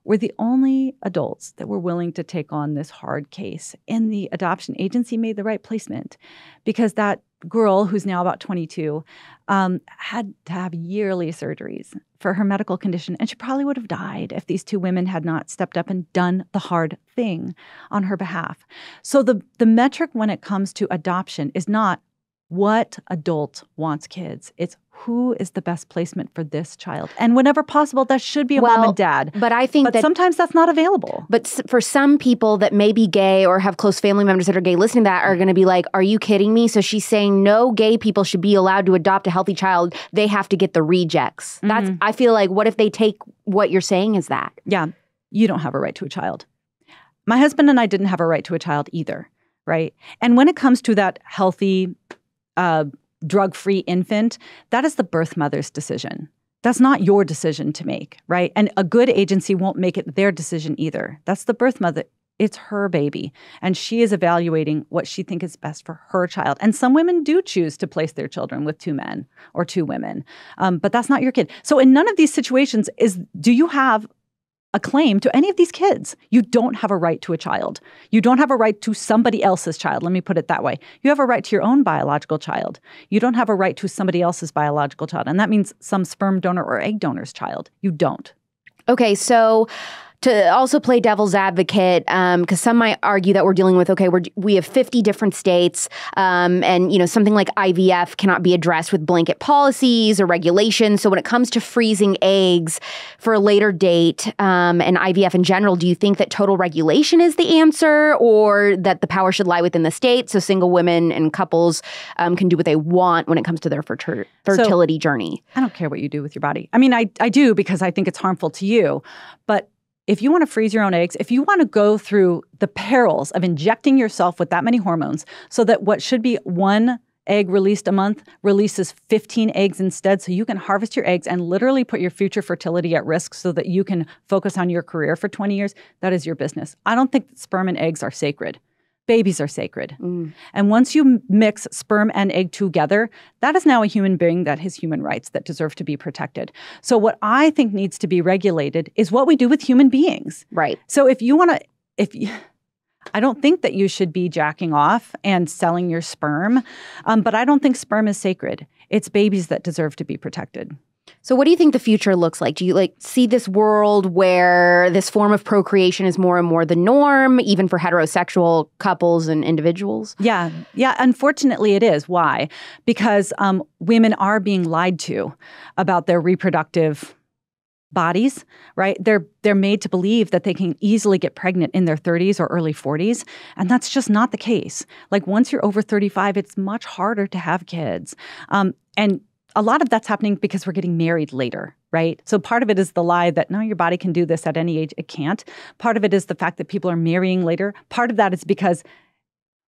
were the only adults that were willing to take on this hard case. And the adoption agency made the right placement because that girl, who's now about 22, um, had to have yearly surgeries for her medical condition. And she probably would have died if these two women had not stepped up and done the hard thing on her behalf. So the, the metric when it comes to adoption is not what adult wants kids. It's who is the best placement for this child. And whenever possible, that should be a mom and dad. But I think But that sometimes that's not available. But s- for some people that may be gay or have close family members that are gay listening to that are going to be like, Are you kidding me? So she's saying no gay people should be allowed to adopt a healthy child. They have to get the rejects. Mm-hmm. That's, I feel like, what if they take what you're saying is that? Yeah, you don't have a right to a child. My husband and I didn't have a right to a child either, right? And when it comes to that healthy, uh, drug free infant, that is the birth mother's decision. That's not your decision to make, right? And a good agency won't make it their decision either. That's the birth mother. It's her baby, and she is evaluating what she thinks is best for her child. And some women do choose to place their children with two men or two women, um, but that's not your kid. So, in none of these situations is do you have a claim to any of these kids. You don't have a right to a child. You don't have a right to somebody else's child. Let me put it that way. You have a right to your own biological child. You don't have a right to somebody else's biological child. And that means some sperm donor or egg donor's child. You don't. Okay, so to also play devil's advocate, because some might argue that we're dealing with okay, we're we have fifty different states, um, and you know something like IVF cannot be addressed with blanket policies or regulations. So when it comes to freezing eggs for a later date um, and IVF in general, do you think that total regulation is the answer, or that the power should lie within the state so single women and couples um, can do what they want when it comes to their fertility journey? I don't care what you do with your body. I mean, I, I do because I think it's harmful to you. But if you want to freeze your own eggs, if you want to go through the perils of injecting yourself with that many hormones so that what should be one egg released a month releases 15 eggs instead so you can harvest your eggs and literally put your future fertility at risk so that you can focus on your career for 20 years, that is your business. I don't think sperm and eggs are sacred. Babies are sacred. Mm. And once you mix sperm and egg together, that is now a human being that has human rights that deserve to be protected. So, what I think needs to be regulated is what we do with human beings. Right. So, if you want to, if you, I don't think that you should be jacking off and selling your sperm, um, but I don't think sperm is sacred. it's babies that deserve to be protected. So what do you think the future looks like? Do you like see this world where this form of procreation is more and more the norm even for heterosexual couples and individuals? Yeah. Yeah, unfortunately it is. Why? Because um, women are being lied to about their reproductive bodies, right? They're they're made to believe that they can easily get pregnant in their 30s or early 40s, and that's just not the case. Like once you're over 35, it's much harder to have kids. Um, and a lot of that's happening because we're getting married later, right? So part of it is the lie that no, your body can do this at any age. It can't. Part of it is the fact that people are marrying later. Part of that is because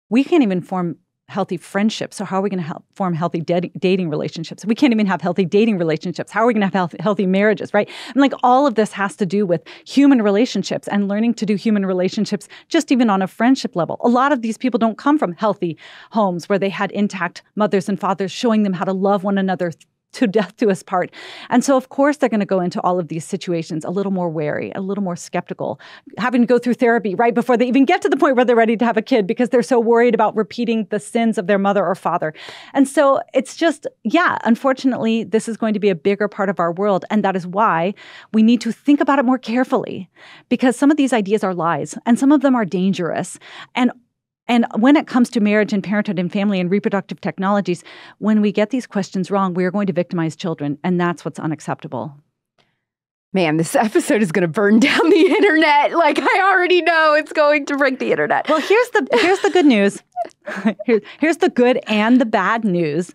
we can't even form healthy friendships. So how are we going to help form healthy de- dating relationships? We can't even have healthy dating relationships. How are we going to have healthy, healthy marriages, right? And like all of this has to do with human relationships and learning to do human relationships just even on a friendship level. A lot of these people don't come from healthy homes where they had intact mothers and fathers showing them how to love one another to death to us part. And so, of course, they're going to go into all of these situations a little more wary, a little more skeptical, having to go through therapy right before they even get to the point where they're ready to have a kid because they're so worried about repeating the sins of their mother or father. And so, it's just, yeah, unfortunately, this is going to be a bigger part of our world. And that is why we need to think about it more carefully because some of these ideas are lies and some of them are dangerous. And and when it comes to marriage and parenthood and family and reproductive technologies, when we get these questions wrong, we are going to victimize children. And that's what's unacceptable. Man, this episode is going to burn down the internet. Like I already know it's going to break the internet. Well, here's the here's the good news. Here, here's the good and the bad news.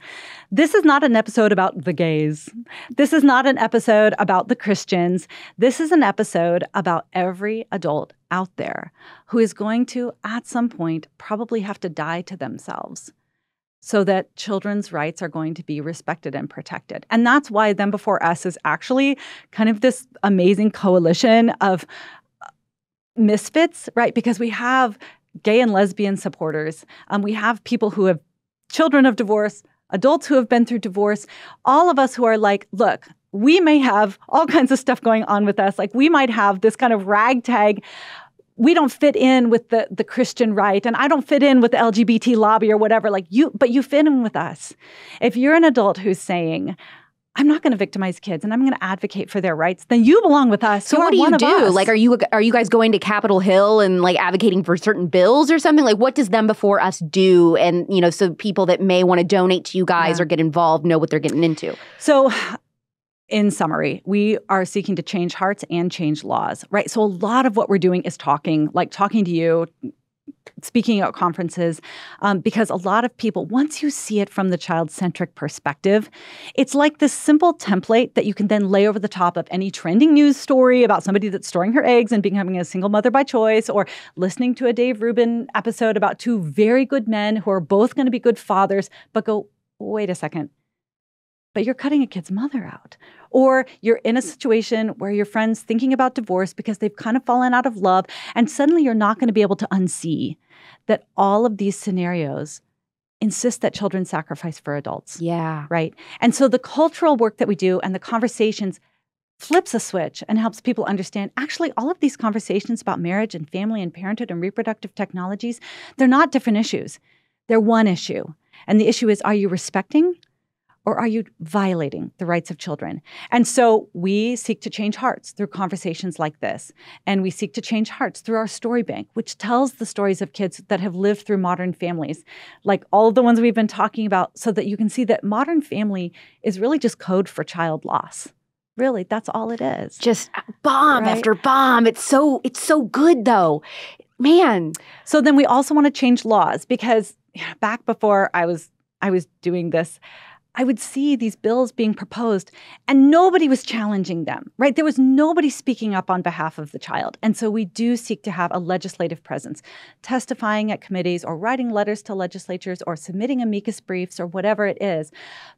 This is not an episode about the gays. This is not an episode about the Christians. This is an episode about every adult out there who is going to, at some point, probably have to die to themselves so that children's rights are going to be respected and protected. And that's why Them Before Us is actually kind of this amazing coalition of uh, misfits, right? Because we have gay and lesbian supporters, um, we have people who have children of divorce, adults who have been through divorce, all of us who are like, look, we may have all kinds of stuff going on with us. Like we might have this kind of ragtag. We don't fit in with the, the Christian right, and I don't fit in with the LGBT lobby or whatever. Like you, but you fit in with us. If you're an adult who's saying, I'm not going to victimize kids and I'm going to advocate for their rights, then you belong with us. So you what do you do? Like are you are you guys going to Capitol Hill and like advocating for certain bills or something? Like what does them before us do and you know so people that may want to donate to you guys yeah. or get involved know what they're getting into? So in summary, we are seeking to change hearts and change laws, right? So a lot of what we're doing is talking, like talking to you, speaking at conferences um, because a lot of people, once you see it from the child centric perspective, it's like this simple template that you can then lay over the top of any trending news story about somebody that's storing her eggs and becoming a single mother by choice, or listening to a Dave Rubin episode about two very good men who are both going to be good fathers, but go, wait a second but you're cutting a kid's mother out. Or you're in a hmm. situation where your friend's thinking about divorce because they've kind of fallen out of love, and suddenly you're not going to be able to unsee that all of these scenarios insist that children sacrifice for adults. Yeah. Right. And so the cultural work that we do and the conversations flips a switch and helps people understand actually all of these conversations about marriage and family and parenthood and reproductive technologies, they're not different issues. They're one issue. And the issue is are you respecting or are you violating the rights of children? And so we seek to change hearts through conversations like this. And we seek to change hearts through our story bank, which tells the stories of kids that have lived through modern families, like all of the ones we've been talking about, so that you can see that modern family is really just code for child loss. Really, that's all it is. Just bomb right? after bomb. It's so it's so good though. Man. So then we also want to change laws because back before I was I was doing this, I would see these bills being proposed and nobody was challenging them, right? There was nobody speaking up on behalf of the child. And so we do seek to have a legislative presence, testifying at committees or writing letters to legislatures or submitting amicus briefs or whatever it is.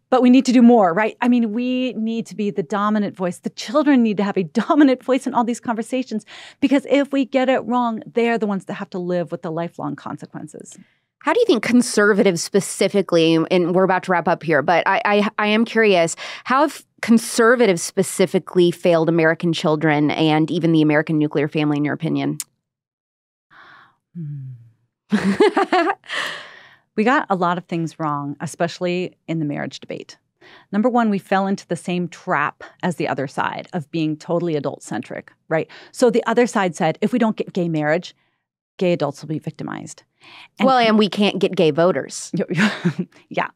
But we need to do more, right? I mean, we need to be the dominant voice. The children need to have a dominant voice in all these conversations because if we get it wrong, they're the ones that have to live with the lifelong consequences. How do you think conservatives specifically, and we're about to wrap up here, but I, I, I am curious, how have conservatives specifically failed American children and even the American nuclear family, in your opinion? Hmm. we got a lot of things wrong, especially in the marriage debate. Number one, we fell into the same trap as the other side of being totally adult centric, right? So the other side said, if we don't get gay marriage, gay adults will be victimized. And well, and we can't get gay voters. yeah.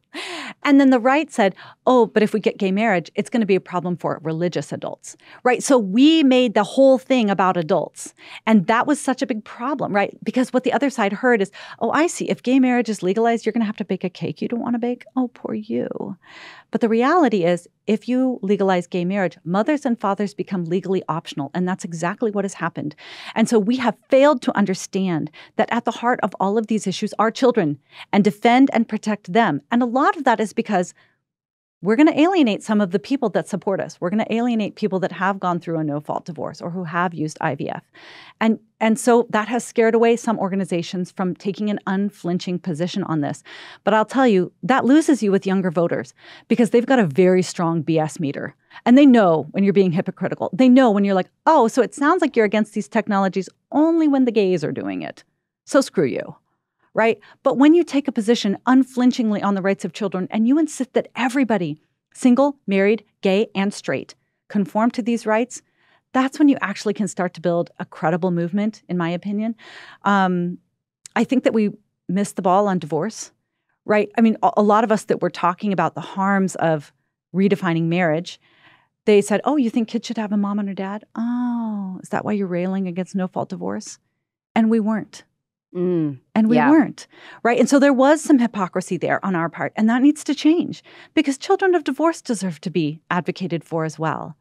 And then the right said, oh, but if we get gay marriage, it's going to be a problem for religious adults, right? So we made the whole thing about adults. And that was such a big problem, right? Because what the other side heard is, oh, I see. If gay marriage is legalized, you're going to have to bake a cake you don't want to bake. Oh, poor you. But the reality is, if you legalize gay marriage, mothers and fathers become legally optional. And that's exactly what has happened. And so we have failed to understand that at the heart of all of these issues are children and defend and protect them. And a lot of that is because we're going to alienate some of the people that support us. We're going to alienate people that have gone through a no-fault divorce or who have used IVF. And and so that has scared away some organizations from taking an unflinching position on this. But I'll tell you, that loses you with younger voters because they've got a very strong BS meter. And they know when you're being hypocritical. They know when you're like, "Oh, so it sounds like you're against these technologies only when the gays are doing it." So screw you right? But when you take a position unflinchingly on the rights of children and you insist that everybody, single, married, gay, and straight, conform to these rights, that's when you actually can start to build a credible movement, in my opinion. Um, I think that we missed the ball on divorce, right? I mean, a, lot of us that were talking about the harms of redefining marriage, they said, Oh, you think kids should have a mom and a dad? Oh, is that why you're railing against no fault divorce? And we weren't. Mm, and we yeah. weren't, right? And so there was some hypocrisy there on our part, and that needs to change because children of divorce deserve to be advocated for as well.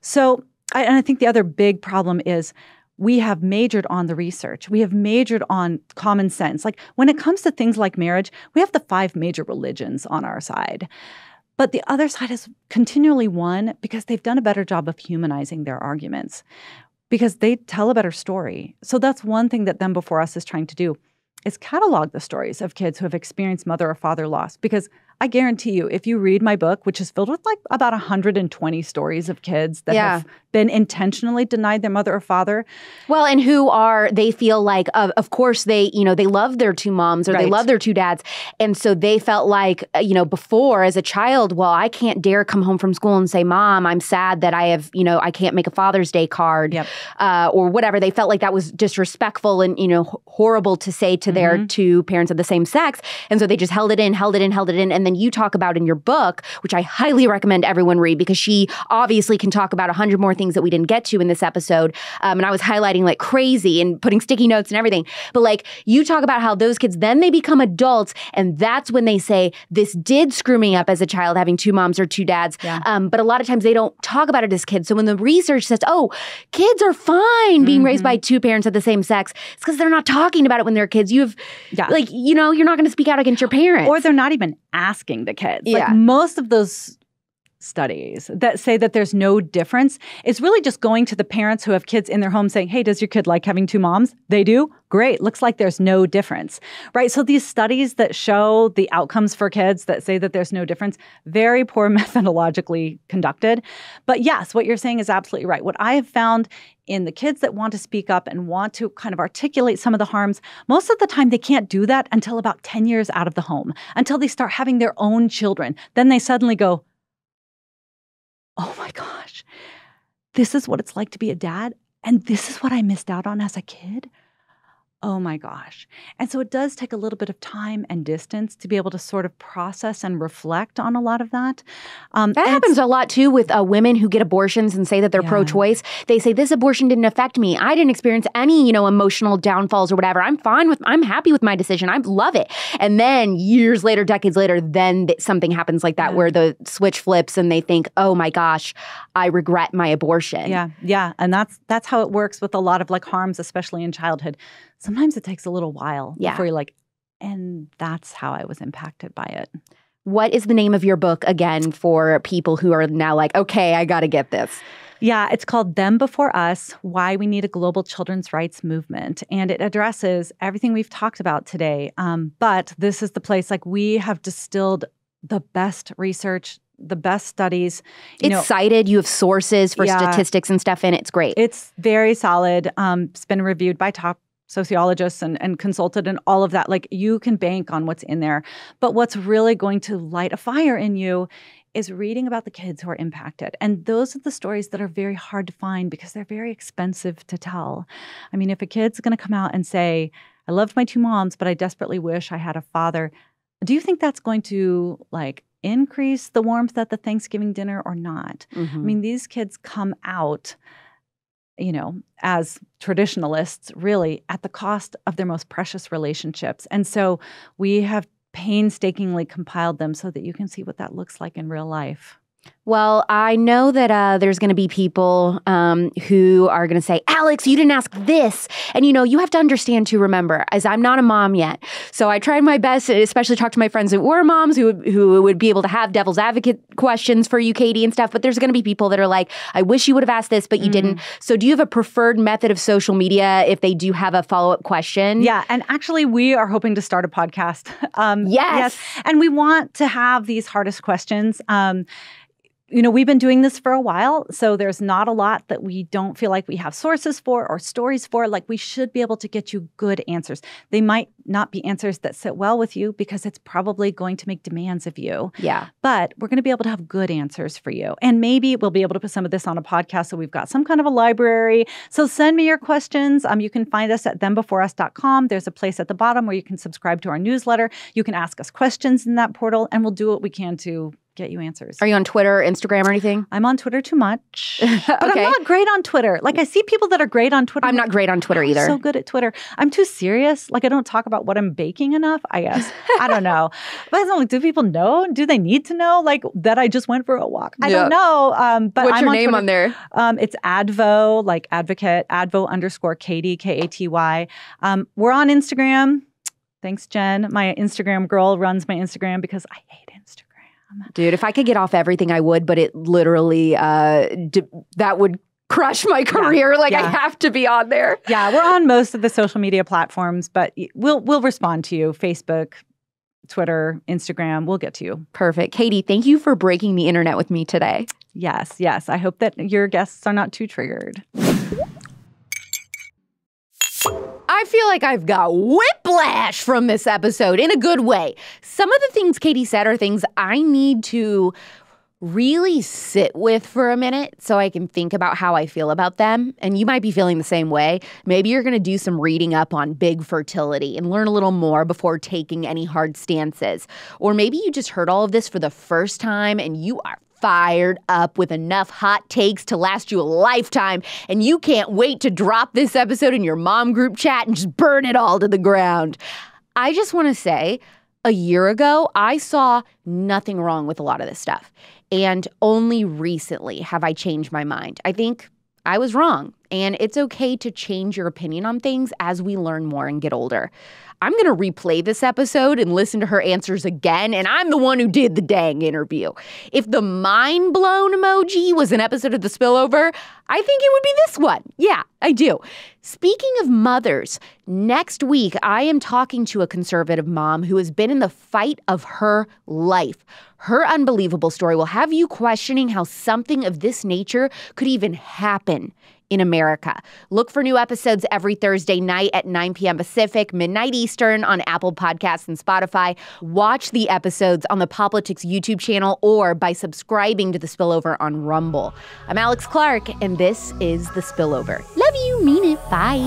So, I, and I think the other big problem is we have majored on the research. We have majored on common sense. Like when it comes to things like marriage, we have the five major religions on our side. But the other side has continually won because they've done a better job of humanizing their arguments because they tell a better story. So that's one thing that Them Before Us is trying to do is catalog the stories of kids who have experienced mother or father loss because I guarantee you, if you read my book, which is filled with like about 120 stories of kids that yeah. have been intentionally denied their mother or father. Well, and who are, they feel like, uh, of course, they, you know, they love their two moms or right. they love their two dads. And so they felt like, uh, you know, before as a child, well, I can't dare come home from school and say, Mom, I'm sad that I have, you know, I can't make a Father's Day card yep. uh, or whatever. They felt like that was disrespectful and, you know, horrible to say to mm-hmm. their two parents of the same sex. And so they just held it in, held it in, held it in. And then you talk about in your book, which I highly recommend everyone read because she obviously can talk about a hundred more things that we didn't get to in this episode. Um, and I was highlighting like crazy and putting sticky notes and everything. But like you talk about how those kids then they become adults, and that's when they say this did screw me up as a child having two moms or two dads. Yeah. Um, but a lot of times they don't talk about it as kids. So when the research says, "Oh, kids are fine being mm-hmm. raised by two parents of the same sex," it's because they're not talking about it when they're kids. You have, yeah. like, you know, you're not going to speak out against your parents, or they're not even asking the kids. Yeah. Like most of those studies that say that there's no difference is really just going to the parents who have kids in their home saying, Hey, does your kid like having two moms? They do? Great. Looks like there's no difference. Right. So these studies that show the outcomes for kids that say that there's no difference, very poor methodologically conducted. But yes, what you're saying is absolutely right. What I have found in the kids that want to speak up and want to kind of articulate some of the harms, most of the time they can't do that until about 10 years out of the home, until they start having their own children. Then they suddenly go, oh my gosh, this is what it's like to be a dad. And this is what I missed out on as a kid. Oh my gosh. And so it does take a little bit of time and distance to be able to sort of process and reflect on a lot of that. Um, that happens a lot too with uh, women who get abortions and say that they're yeah. pro choice. They say, This abortion didn't affect me. I didn't experience any, you know, emotional downfalls or whatever. I'm fine with, I'm happy with my decision. I love it. And then years later, decades later, then th- something happens like that yeah. where the switch flips and they think, Oh my gosh, I regret my abortion. Yeah. Yeah. And that's, that's how it works with a lot of like harms, especially in childhood sometimes it takes a little while yeah. before you're like, and that's how I was impacted by it. What is the name of your book again for people who are now like, okay, I got to get this? Yeah, it's called Them Before Us Why We Need a Global Children's Rights Movement. And it addresses everything we've talked about today. Um, but this is the place, like, we have distilled the best research, the best studies. You it's know, cited. You have sources for yeah, statistics and stuff in it. It's great. It's very solid. Um, it's been reviewed by top sociologists and, and consulted and all of that. Like you can bank on what's in there. But what's really going to light a fire in you is reading about the kids who are impacted. And those are the stories that are very hard to find because they're very expensive to tell. I mean, if a kid's going to come out and say, I loved my two moms, but I desperately wish I had a father, do you think that's going to like increase the warmth at the Thanksgiving dinner or not? Mm-hmm. I mean, these kids come out you know, as traditionalists, really at the cost of their most precious relationships. And so we have painstakingly compiled them so that you can see what that looks like in real life. Well, I know that uh, there's going to be people um, who are going to say, Alex, you didn't ask this. And, you know, you have to understand to remember, as I'm not a mom yet. So I tried my best, especially talk to my friends that were moms who, who would be able to have devil's advocate questions for you, Katy, and stuff. But there's going to be people that are like, I wish you would have asked this, but you mm. didn't. So do you have a preferred method of social media if they do have a follow up question? Yeah. And actually, we are hoping to start a podcast. Um, yes. yes. And we want to have these hardest questions. Um, you know, we've been doing this for a while, so there's not a lot that we don't feel like we have sources for or stories for. Like, we should be able to get you good answers. They might not be answers that sit well with you because it's probably going to make demands of you. Yeah. But we're going to be able to have good answers for you. And maybe we'll be able to put some of this on a podcast. So we've got some kind of a library. So send me your questions. Um, you can find us at thembeforeus.com. There's a place at the bottom where you can subscribe to our newsletter. You can ask us questions in that portal, and we'll do what we can to get you answers. Are you on Twitter, Instagram, or anything? I'm on Twitter too much. But okay. I'm not great on Twitter. Like I see people that are great on Twitter. I'm not great on Twitter either. I'm so good at Twitter. I'm too serious. Like I don't talk about what I'm baking enough, I guess. I don't know. But I don't like, do people know? Do they need to know like that I just went for a walk? I yeah. don't know. Um, but What's I'm your on name Twitter. on there? Um, it's Advo, like advocate, Advo underscore Katy, K A T Y. Um, we're on Instagram. Thanks, Jen. My Instagram girl runs my Instagram because I hate Instagram. Dude, if I could get off everything, I would, but it literally, uh, d- that would crush my career. Yeah, like yeah. I have to be on there. Yeah, we're on most of the social media platforms, but we'll we'll respond to you. Facebook, Twitter, Instagram, we'll get to you. Perfect. Katy, thank you for breaking the internet with me today. Yes, yes. I hope that your guests are not too triggered. I feel like I've got whiplash from this episode in a good way. Some of the things Katy said are things I need to really sit with for a minute so I can think about how I feel about them. And you might be feeling the same way. Maybe you're going to do some reading up on big fertility and learn a little more before taking any hard stances. Or maybe you just heard all of this for the first time and you are fired up with enough hot takes to last you a lifetime, and you can't wait to drop this episode in your mom group chat and just burn it all to the ground. I just want to say, a year ago, I saw nothing wrong with a lot of this stuff. And only recently have I changed my mind. I think I was wrong. And it's okay to change your opinion on things as we learn more and get older. I'm going to replay this episode and listen to her answers again, and I'm the one who did the dang interview. If the mind blown emoji was an episode of The Spillover, I think it would be this one. Yeah, I do. Speaking of mothers, next week I am talking to a conservative mom who has been in the fight of her life. Her unbelievable story will have you questioning how something of this nature could even happen in America. Look for new episodes every Thursday night at 9 p.m. Pacific, midnight Eastern on Apple Podcasts and Spotify. Watch the episodes on the Politics YouTube channel or by subscribing to The Spillover on Rumble. I'm Alex Clark, and this is The Spillover. Love you, mean it. Bye.